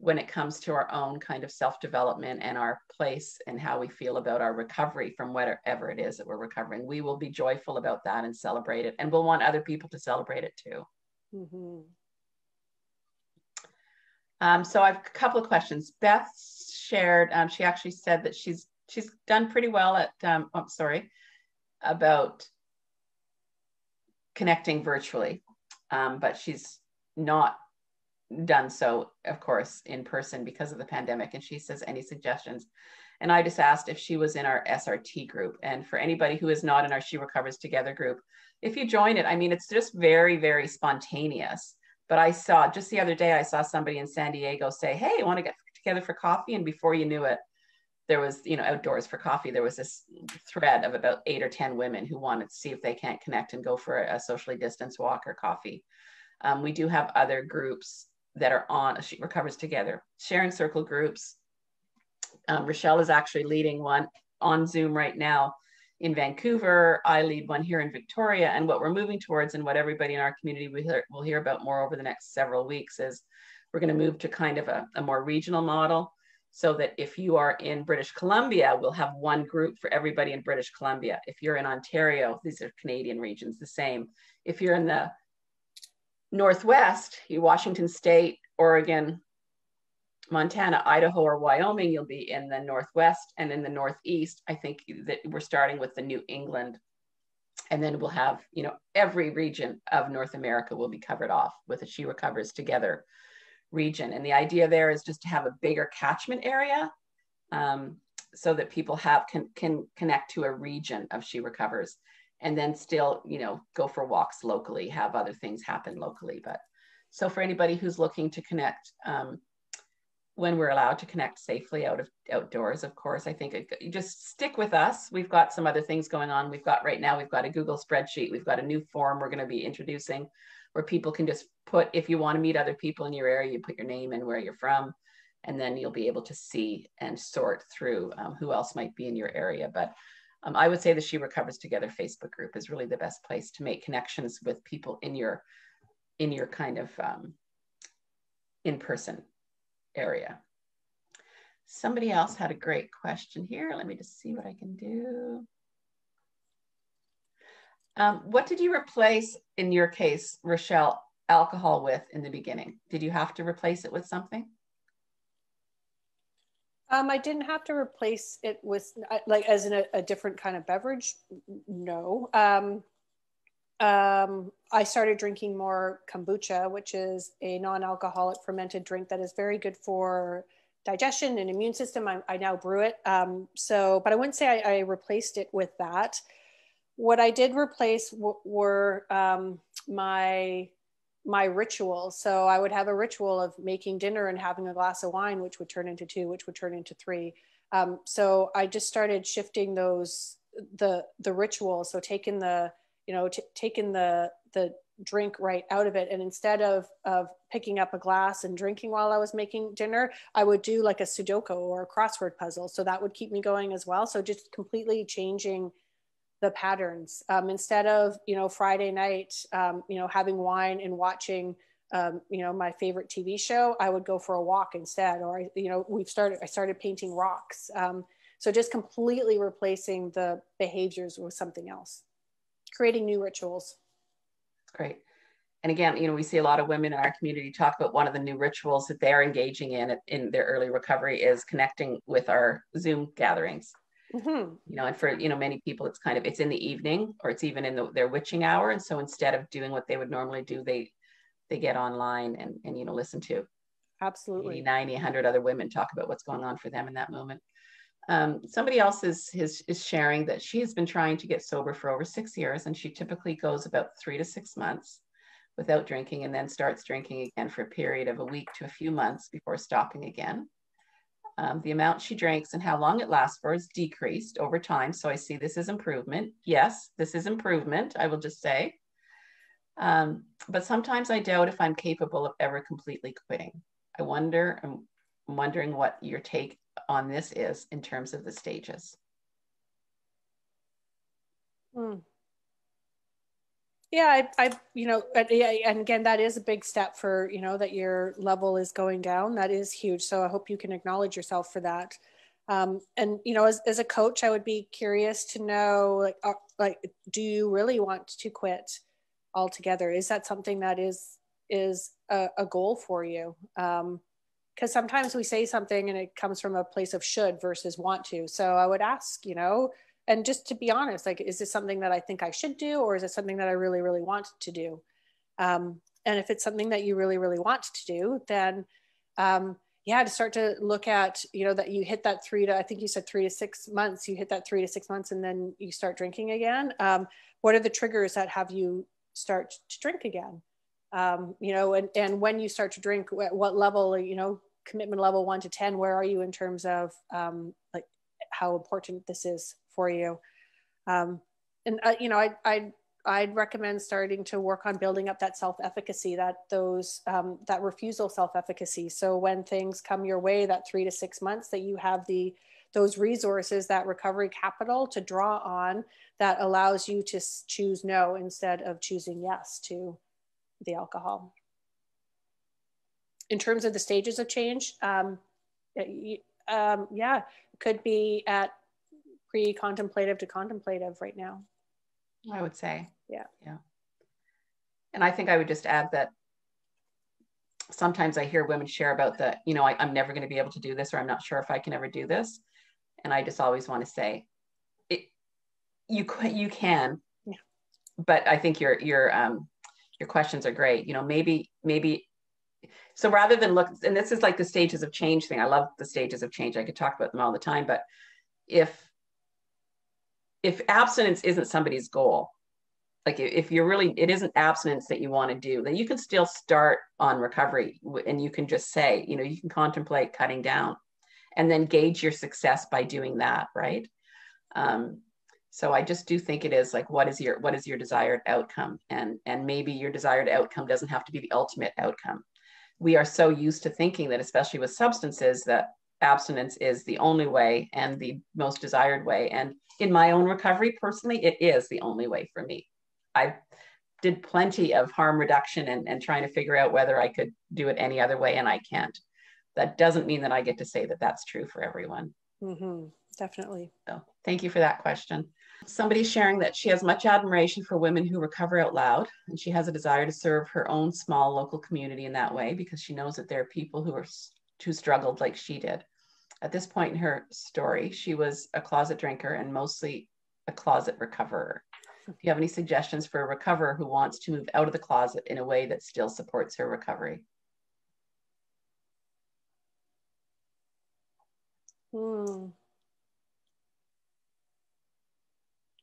when it comes to our own kind of self development and our place and how we feel about our recovery from whatever it is that we're recovering, we will be joyful about that and celebrate it. And we'll want other people to celebrate it too. Mm-hmm. Um, so I've a couple of questions. Beth shared, um, she actually said that she's she's done pretty well at, um, oh, sorry, about connecting virtually, um, but she's not done so, of course, in person because of the pandemic. And she says, any suggestions? And I just asked if she was in our SRT group. And for anybody who is not in our She Recovers Together group, if you join it, I mean, it's just very, very spontaneous. But I saw just the other day, I saw somebody in San Diego say, Hey, I want to get together for coffee. And before you knew it, there was, you know, outdoors for coffee. There was this thread of about eight or 10 women who wanted to see if they can't connect and go for a socially distanced walk or coffee. Um, we do have other groups that are on She Recovers Together, sharing circle groups. Um, Rochelle is actually leading one on Zoom right now in Vancouver. I lead one here in Victoria. And what we're moving towards and what everybody in our community will hear, will hear about more over the next several weeks is we're going to move to kind of a, a more regional model so that if you are in British Columbia, we'll have one group for everybody in British Columbia. If you're in Ontario, these are Canadian regions, the same. If you're in the Northwest, you Washington State, Oregon, Montana, Idaho, or Wyoming, you'll be in the Northwest. And in the Northeast, I think that we're starting with the New England. And then we'll have, you know, every region of North America will be covered off with a She Recovers Together region. And the idea there is just to have a bigger catchment area um, so that people have can, can connect to a region of She Recovers and then still, you know, go for walks locally, have other things happen locally. But so for anybody who's looking to connect, um, when we're allowed to connect safely out of outdoors, of course, I think it, just stick with us. We've got some other things going on. We've got right now, we've got a Google spreadsheet. We've got a new form we're going to be introducing where people can just put, if you want to meet other people in your area, you put your name and where you're from, and then you'll be able to see and sort through um, who else might be in your area. But um, I would say the She Recovers Together Facebook group is really the best place to make connections with people in your in your kind of um, in-person area. Somebody else had a great question here. Let me just see what I can do. Um, what did you replace in your case, Rochelle, alcohol with in the beginning? Did you have to replace it with something?
Um, I didn't have to replace it with like as in a, a different kind of beverage. No. Um, um, I started drinking more kombucha, which is a non-alcoholic fermented drink that is very good for digestion and immune system. I, I now brew it. Um, so, but I wouldn't say I, I, replaced it with that. What I did replace w- were um, my my ritual. So I would have a ritual of making dinner and having a glass of wine, which would turn into two, which would turn into three. Um, so I just started shifting those the the rituals. So taking the you know t- taking the the drink right out of it. And instead of of picking up a glass and drinking while i was making dinner i would do like a sudoku or a crossword puzzle. So that would keep me going as well. So just completely changing the patterns. Um, instead of you know friday night um, you know having wine and watching um, you know my favorite tv show i would go for a walk instead. Or you know we've started i started painting rocks. Um, so just completely replacing the behaviors with something else creating new rituals.
Great. And again you know we see a lot of women in our community talk about one of the new rituals that they're engaging in in their early recovery is connecting with our zoom gatherings. Mm-hmm. You know, and for you know many people, it's kind of it's in the evening or it's even in the, their witching hour, and so instead of doing what they would normally do, they they get online and and you know listen to
absolutely.
80, 90, 100 other women talk about what's going on for them in that moment. Um, somebody else is, is is sharing that she has been trying to get sober for over six years, and she typically goes about three to six months without drinking, and then starts drinking again for a period of a week to a few months before stopping again. Um, the amount she drinks and how long it lasts for is decreased over time. So I see this as improvement. Yes, this is improvement, I will just say. Um, but sometimes I doubt if I'm capable of ever completely quitting. I wonder, I'm wondering what your take on this is in terms of the stages.
Hmm. Yeah, I, I, you know, and again, that is a big step for, you know, that your level is going down. That is huge. So I hope you can acknowledge yourself for that. Um, and, you know, as, as a coach, I would be curious to know, like, uh, like, do you really want to quit altogether? Is that something that is, is a, a goal for you? Um, because sometimes we say something and it comes from a place of should versus want to. So I would ask, you know, and just to be honest like is this something that i think i should do or is it something that i really really want to do? Um, and if it's something that you really really want to do then um, yeah to start to look at you know that you hit that three to i think you said three to six months you hit that three to six months and then you start drinking again. Um, what are the triggers that have you start to drink again um, you know and, and when you start to drink at what level you know commitment level one to ten where are you in terms of um, like how important this is for you. Um, and uh, you know, I, I I'd recommend starting to work on building up that self-efficacy, that those um, that refusal self-efficacy. So when things come your way, that three to six months, that you have the those resources, that recovery capital to draw on, that allows you to choose no instead of choosing yes to the alcohol. In terms of the stages of change, um, um, yeah, could be at pre-contemplative to contemplative right now.
I would say.
Yeah.
Yeah. And i think i would just add that sometimes i hear women share about the you know I, i'm never going to be able to do this or i'm not sure if i can ever do this. And i just always want to say it you you can.
Yeah.
but i think your your um your questions are great. You know maybe maybe so rather than look and this is like the stages of change thing. I love the stages of change. I could talk about them all the time but if if abstinence isn't somebody's goal, like if you're really, it isn't abstinence that you want to do, then you can still start on recovery and you can just say, you know, you can contemplate cutting down and then gauge your success by doing that, right? Um, so I just do think it is like, what is your what is your desired outcome, and and maybe your desired outcome doesn't have to be the ultimate outcome. We are so used to thinking that, especially with substances, that abstinence is the only way and the most desired way. And in my own recovery, personally, it is the only way for me. I did plenty of harm reduction and, and trying to figure out whether I could do it any other way, and I can't. That doesn't mean that I get to say that that's true for everyone.
Mm-hmm. Definitely.
So thank you for that question. Somebody's sharing that she has much admiration for women who recover out loud, and she has a desire to serve her own small local community in that way because she knows that there are people who are who struggled like she did. At this point in her story, she was a closet drinker and mostly a closet recoverer. Do you have any suggestions for a recoverer who wants to move out of the closet in a way that still supports her recovery?
Hmm.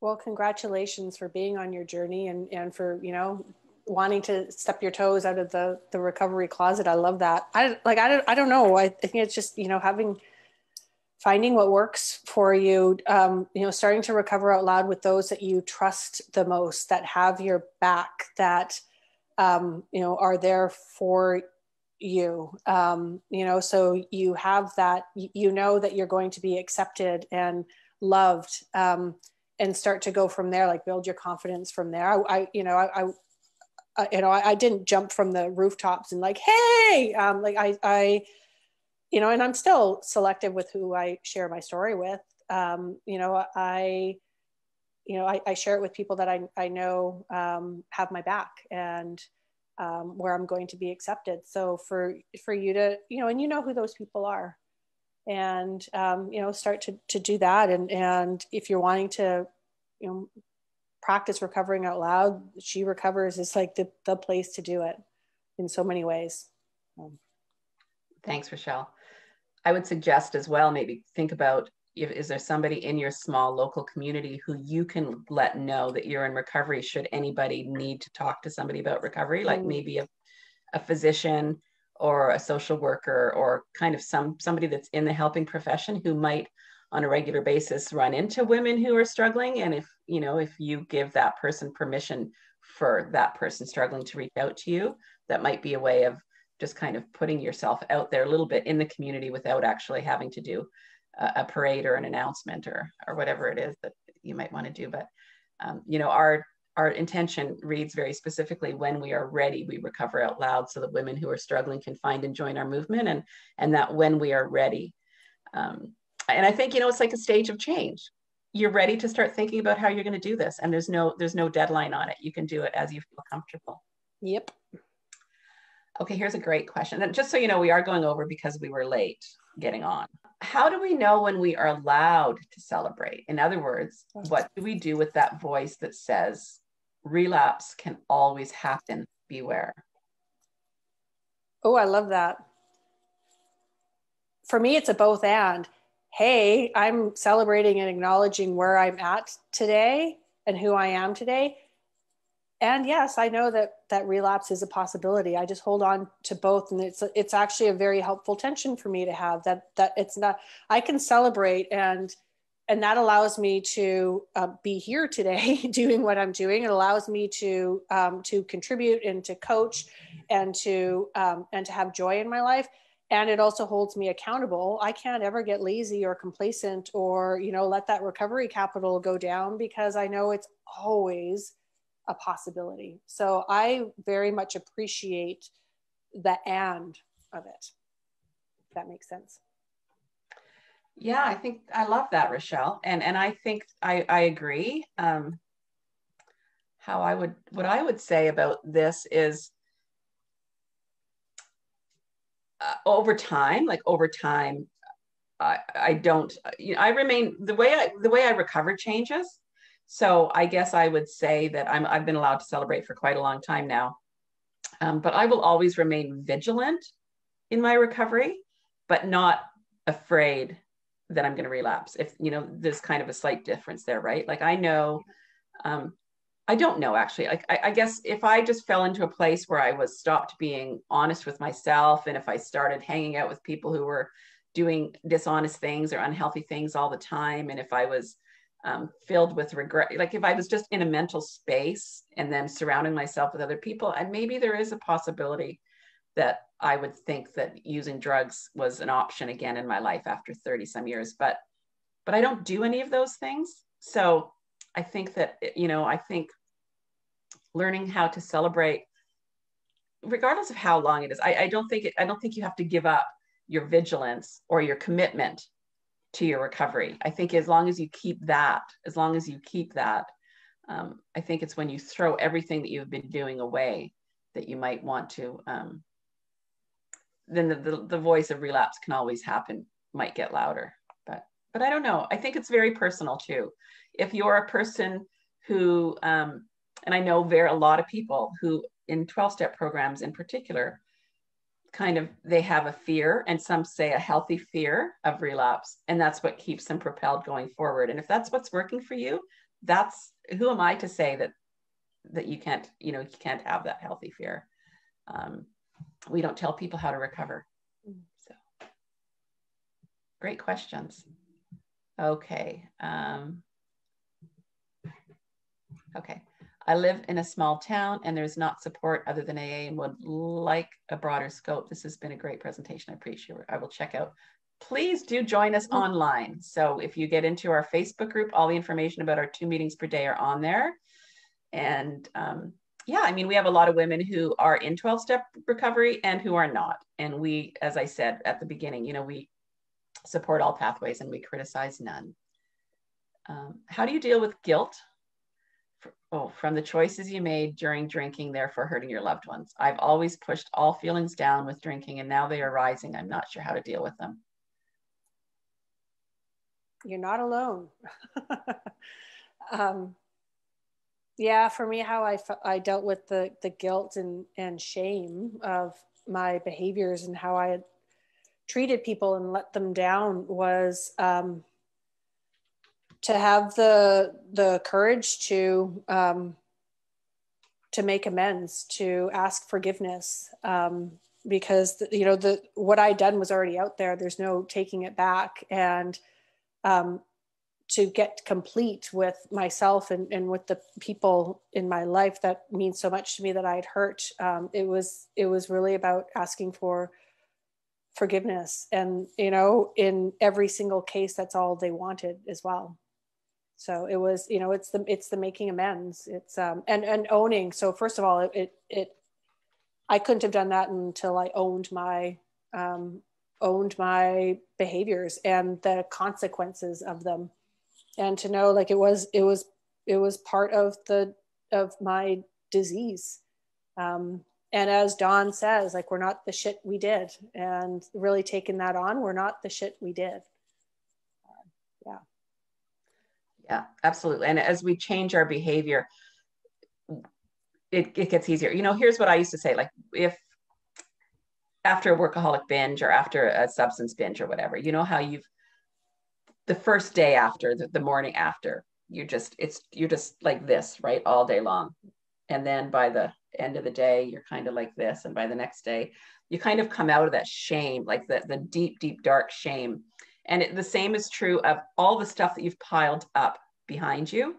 Well, congratulations for being on your journey and, and for, you know, wanting to step your toes out of the, the recovery closet. I love that. I like, I don't, I don't know. I think it's just, you know, having finding what works for you um, you know starting to recover out loud with those that you trust the most that have your back that um, you know are there for you um, you know so you have that you know that you're going to be accepted and loved um, and start to go from there like build your confidence from there i, I you know I, I, you know I, I, didn't jump from the rooftops and like hey um, like i i you know, and I'm still selective with who I share my story with. Um, you know, I, you know, I, I, share it with people that I, I know um, have my back and um, where I'm going to be accepted. So for for you to, you know, and you know who those people are, and um, you know, start to to do that. And and if you're wanting to, you know, practice recovering out loud, she recovers is like the the place to do it in so many ways. Um,
Thanks, Rochelle. I would suggest as well, maybe think about if, is there somebody in your small local community who you can let know that you're in recovery should anybody need to talk to somebody about recovery, like mm. maybe a, a physician or a social worker or kind of some somebody that's in the helping profession who might on a regular basis run into women who are struggling and if you know if you give that person permission for that person struggling to reach out to you. That might be a way of just kind of putting yourself out there a little bit in the community without actually having to do a, a parade or an announcement or or whatever it is that you might want to do. But um, you know, our our intention reads very specifically when we are ready we recover out loud so that women who are struggling can find and join our movement and and that when we are ready. Um, and i think you know it's like a stage of change. You're ready to start thinking about how you're going to do this and there's no there's no deadline on it. You can do it as you feel comfortable.
Yep.
Okay here's a great question. And just so you know we are going over because we were late getting on. How do we know when we are allowed to celebrate? In other words what do we do with that voice that says relapse can always happen beware
oh i love that for me it's a both and hey, I'm celebrating and acknowledging where I'm at today and who I am today. And yes, I know that that relapse is a possibility. I just hold on to both, and it's it's actually a very helpful tension for me to have. That that it's not. I can celebrate, and and that allows me to uh, be here today, doing what I'm doing. It allows me to um, to contribute and to coach, and to um, and to have joy in my life. And it also holds me accountable. I can't ever get lazy or complacent or you know let that recovery capital go down because i know it's always a possibility. So i very much appreciate the and of it if that makes sense
yeah i think i love that rochelle and and i think i i agree um how i would what i would say about this is uh, over time, like over time, I, I don't, you know, I remain the way I, the way I recover changes. So I guess I would say that I'm, I've been allowed to celebrate for quite a long time now. Um, but I will always remain vigilant in my recovery, but not afraid that I'm going to relapse. If, you know, there's kind of a slight difference there, right? Like I know um, I don't know actually. Like I, I, guess if I just fell into a place where I was stopped being honest with myself, and if I started hanging out with people who were doing dishonest things or unhealthy things all the time, and if I was um, filled with regret, like if I was just in a mental space and then surrounding myself with other people, and maybe there is a possibility that I would think that using drugs was an option again in my life after 30 some years, but but I don't do any of those things. So I think that you know, I think learning how to celebrate regardless of how long it is I, I don't think it, i don't think you have to give up your vigilance or your commitment to your recovery i think as long as you keep that as long as you keep that um, i think it's when you throw everything that you've been doing away that you might want to um, then the, the, the voice of relapse can always happen might get louder but but i don't know. I think it's very personal too. If you're a person who um, and I know there are a lot of people who in 12 step programs in particular kind of they have a fear and some say a healthy fear of relapse and that's what keeps them propelled going forward. And if that's what's working for you that's who am i to say that that you can't you know you can't have that healthy fear? Um, we don't tell people how to recover so great questions okay um, okay I live in a small town and there's not support other than AA and would like a broader scope. This has been a great presentation. I appreciate it. I will check out. Please do join us online. So if you get into our Facebook group, all the information about our two meetings per day are on there. And um, yeah, I mean, we have a lot of women who are in 12 step recovery and who are not. And we, as I said at the beginning, you know, we support all pathways and we criticize none. Um, how do you deal with guilt oh, from the choices you made during drinking, therefore hurting your loved ones. I've always pushed all feelings down with drinking, and now they are rising. I'm not sure how to deal with them.
You're not alone. um, yeah, for me, how I, I dealt with the, the guilt and, and shame of my behaviors and how I had treated people and let them down was um, to have the the courage to um, to make amends, to ask forgiveness, um, because you know the what I done was already out there. There's no taking it back, and um, to get complete with myself and, and with the people in my life that mean so much to me that I'd hurt. Um, it was it was really about asking for forgiveness, and you know, in every single case, that's all they wanted as well. So it was, you know, it's the it's the making amends. It's um and and owning. So first of all, it it, it I couldn't have done that until I owned my um, owned my behaviors and the consequences of them and to know like it was it was it was part of the of my disease um, and as Dawn says, like we're not the shit we did, and really taking that on, we're not the shit we did. Uh, yeah.
Yeah, absolutely. And as we change our behavior, it, it gets easier. You know, here's what I used to say: like if after a workaholic binge or after a substance binge or whatever, you know how you've the first day after, the, the morning after, you just it's you're just like this, right, all day long. And then by the end of the day, you're kind of like this. And by the next day, you kind of come out of that shame, like the, the deep, deep, dark shame. And it, the same is true of all the stuff that you've piled up behind you.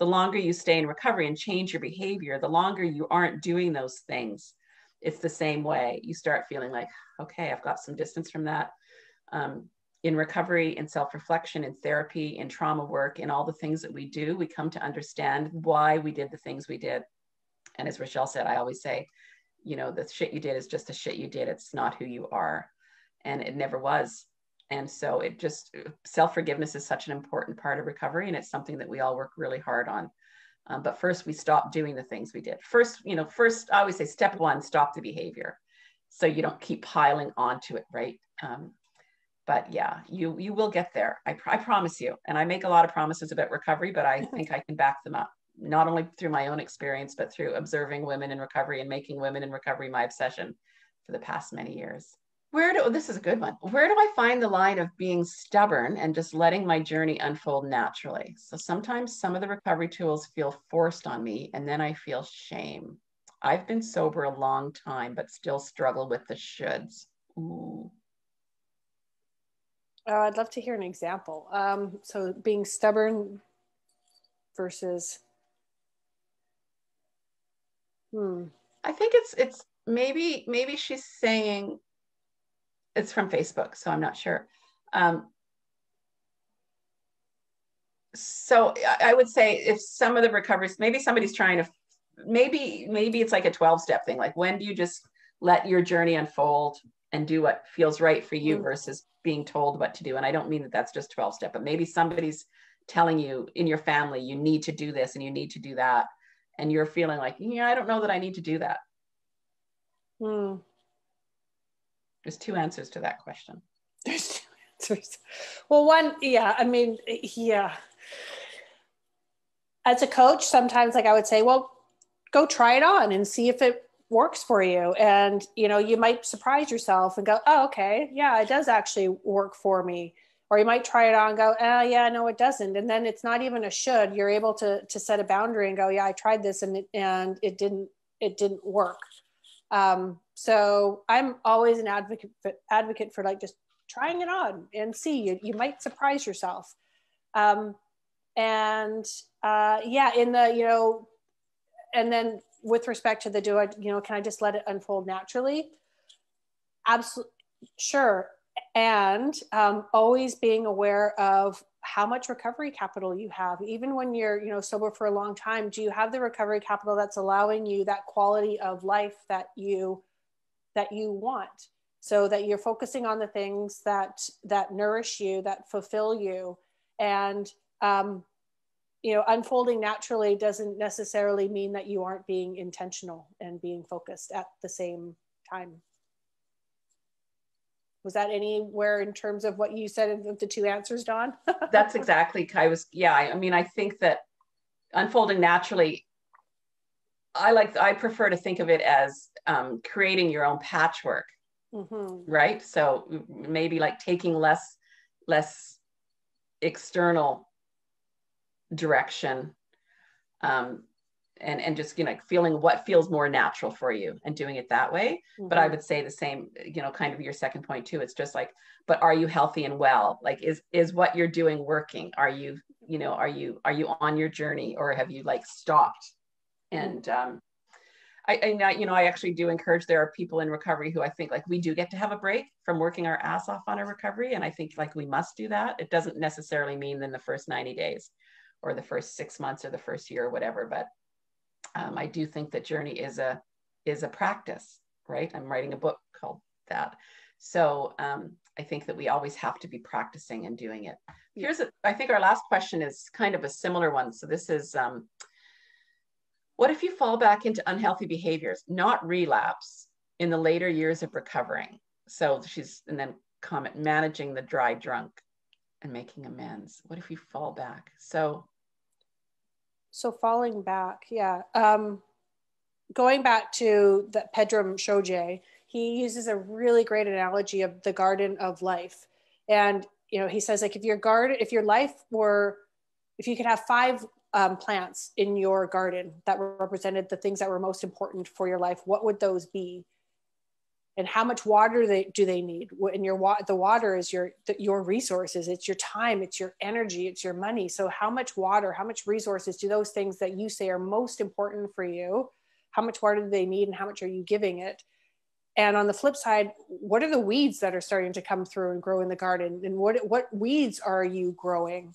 The longer you stay in recovery and change your behavior, the longer you aren't doing those things. It's the same way. You start feeling like, okay, I've got some distance from that. Um, in recovery, in self reflection, in therapy, in trauma work, in all the things that we do, we come to understand why we did the things we did. And as Rochelle said, I always say, you know, the shit you did is just the shit you did. It's not who you are. And it never was. And so it just, self forgiveness is such an important part of recovery. And it's something that we all work really hard on. Um, but first, we stop doing the things we did. First, you know, first, I always say step one, stop the behavior. So you don't keep piling onto it, right? Um, but yeah, you you will get there. I, pr- I promise you. And I make a lot of promises about recovery, but I think I can back them up not only through my own experience, but through observing women in recovery and making women in recovery my obsession for the past many years. Where do this is a good one. Where do I find the line of being stubborn and just letting my journey unfold naturally? So sometimes some of the recovery tools feel forced on me, and then I feel shame. I've been sober a long time, but still struggle with the shoulds. Ooh.
Uh, I'd love to hear an example. Um, so being stubborn versus.
Hmm. I think it's it's maybe maybe she's saying it's from Facebook, so I'm not sure. Um, so I would say if some of the recoveries, maybe somebody's trying to, maybe maybe it's like a 12 step thing. Like when do you just let your journey unfold and do what feels right for you mm. versus being told what to do. And I don't mean that that's just 12 step, but maybe somebody's telling you in your family, you need to do this and you need to do that. And you're feeling like, yeah, I don't know that I need to do that. Hmm. There's two answers to that question.
There's two answers. Well, one, yeah, I mean, yeah. As a coach, sometimes like I would say, well, go try it on and see if it works for you. And you know you might surprise yourself and go oh okay yeah it does actually work for me. Or you might try it on and go oh yeah no it doesn't. And then it's not even a should. You're able to to set a boundary and go yeah i tried this and it, and it didn't it didn't work. Um, so i'm always an advocate for, advocate for like just trying it on and see. You, you might surprise yourself. Um, and uh, yeah in the you know and then with respect to the do I, you know, can I just let it unfold naturally? Absolutely, sure. And um, always being aware of how much recovery capital you have. Even when you're, you know, sober for a long time, do you have the recovery capital that's allowing you that quality of life that you that you want? So that you're focusing on the things that that nourish you, that fulfill you, and um, you know unfolding naturally doesn't necessarily mean that you aren't being intentional and being focused at the same time. Was that anywhere in terms of what you said of the two answers Dawn
that's exactly i was yeah I, I mean i think that unfolding naturally i like i prefer to think of it as um, creating your own patchwork. Mm-hmm. right? So maybe like taking less less external direction um, and and just you know feeling what feels more natural for you and doing it that way mm-hmm. but i mm-hmm. would say the same you know kind of your second point too it's just like but are you healthy and well like is is what you're doing working are you you know, are you are you on your journey or have you like stopped? And um, I, I, you know, I actually do encourage there are people in recovery who I think like we do get to have a break from working our ass off on our recovery. And I think like we must do that. It doesn't necessarily mean in the first 90 days or the first six months or the first year or whatever. But um, I do think that journey is a, is a practice, right? I'm writing a book called that. So um, I think that we always have to be practicing and doing it. Here's, a, I think our last question is kind of a similar one. So this is, um, what if you fall back into unhealthy behaviors, not relapse in the later years of recovering? So she's, and then comment, managing the dry drunk and making amends. What if you fall back? So,
so falling back, yeah. Um, going back to the Pedram Shojai, he uses a really great analogy of the garden of life. And, you know, he says like, if your garden, if your life were, if you could have five um, plants in your garden that represented the things that were most important for your life, what would those be? And how much water they, do they need? And your wa- the water is your the, your resources. It's your time. It's your energy. It's your money. So how much water? How much resources do those things that you say are most important for you? How much water do they need? And how much are you giving it? And on the flip side, what are the weeds that are starting to come through and grow in the garden? And what what weeds are you growing?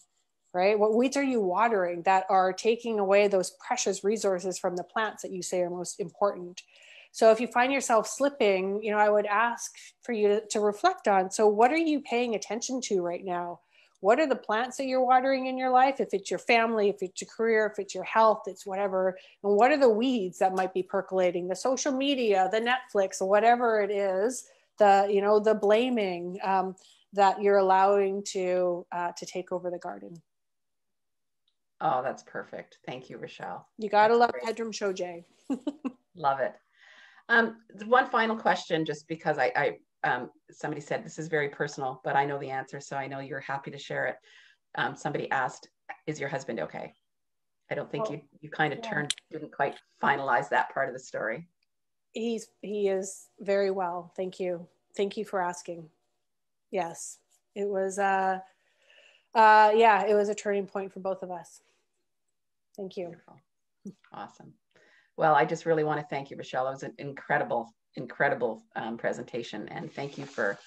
right? What weeds are you watering that are taking away those precious resources from the plants that you say are most important? So if you find yourself slipping, you know, I would ask for you to, to reflect on. So what are you paying attention to right now? What are the plants that you're watering in your life? If it's your family, if it's your career, if it's your health, it's whatever. And what are the weeds that might be percolating? The social media, the Netflix, whatever it is, the you know the blaming um, that you're allowing to uh, to take over the garden.
Oh, that's perfect. Thank you, Rochelle.
You got to love great. show, Jay.
love it. Um, one final question, just because I, I um, somebody said this is very personal, but I know the answer, so I know you're happy to share it. Um, somebody asked, "Is your husband okay?" I don't think oh, you you kind of yeah. turned didn't quite finalize that part of the story.
He's he is very well. Thank you. Thank you for asking. Yes, it was. Uh, uh, yeah, it was a turning point for both of us. Thank you. Wonderful.
Awesome. Well, I just really want to thank you, Rochelle. It was an incredible, incredible um, presentation, and thank you for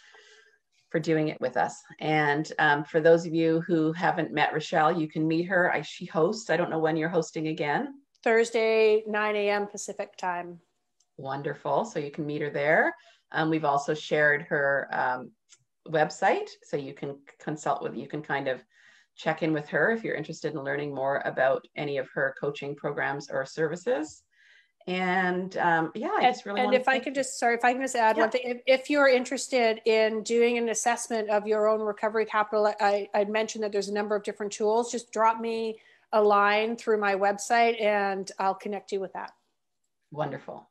for doing it with us. And um, for those of you who haven't met Rochelle, you can meet her. I, she hosts. I don't know when you're hosting again.
Thursday, 9 a.m. Pacific time.
Wonderful. So you can meet her there. Um, we've also shared her um, website, so you can consult with. You can kind of check in with her if you're interested in learning more about any of her coaching programs or services. And um, yeah, I just really
and if I can just sorry if I can just add yeah. one thing, if, if, you're interested in doing an assessment of your own recovery capital, I, I'd mentioned that there's a number of different tools. Just drop me a line through my website, and I'll connect you with that.
Wonderful.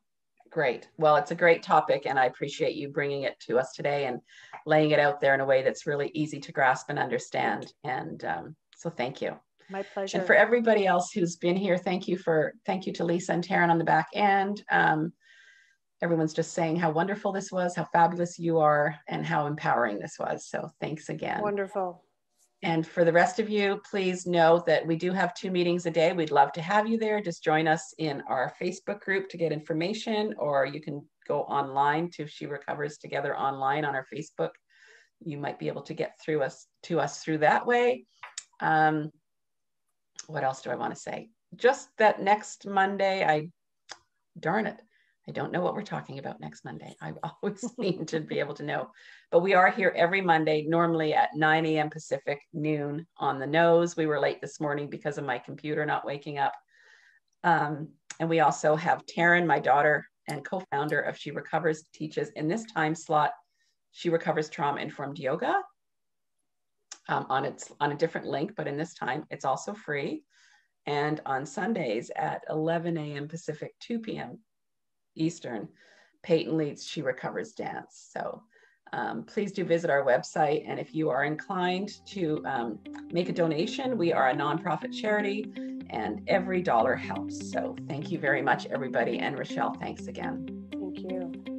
Great. Well, it's a great topic, and I appreciate you bringing it to us today and laying it out there in a way that's really easy to grasp and understand. And um, so, thank you.
My pleasure.
And for everybody else who's been here, thank you for thank you to Lisa and Taryn on the back end. Um, everyone's just saying how wonderful this was, how fabulous you are, and how empowering this was. So, thanks again.
Wonderful.
And for the rest of you, please know that we do have two meetings a day. We'd love to have you there. Just join us in our Facebook group to get information, or you can go online to She Recovers Together online on our Facebook. You might be able to get through us to us through that way. Um, what else do I want to say? Just that next Monday, I darn it, I don't know what we're talking about next Monday. I always need to be able to know. But we are here every Monday, normally at 9 a.m. Pacific, noon on the nose. We were late this morning because of my computer not waking up. Um, and we also have Taryn, my daughter and co founder of She Recovers, teaches in this time slot, She Recovers Trauma Informed Yoga. Um, on its on a different link, but in this time it's also free. And on Sundays at 11 a.m. Pacific, 2 p.m. Eastern, Peyton leads She Recovers Dance. So um, please do visit our website. And if you are inclined to um, make a donation, we are a nonprofit charity and every dollar helps. So thank you very much, everybody. And Rochelle, thanks again.
Thank you.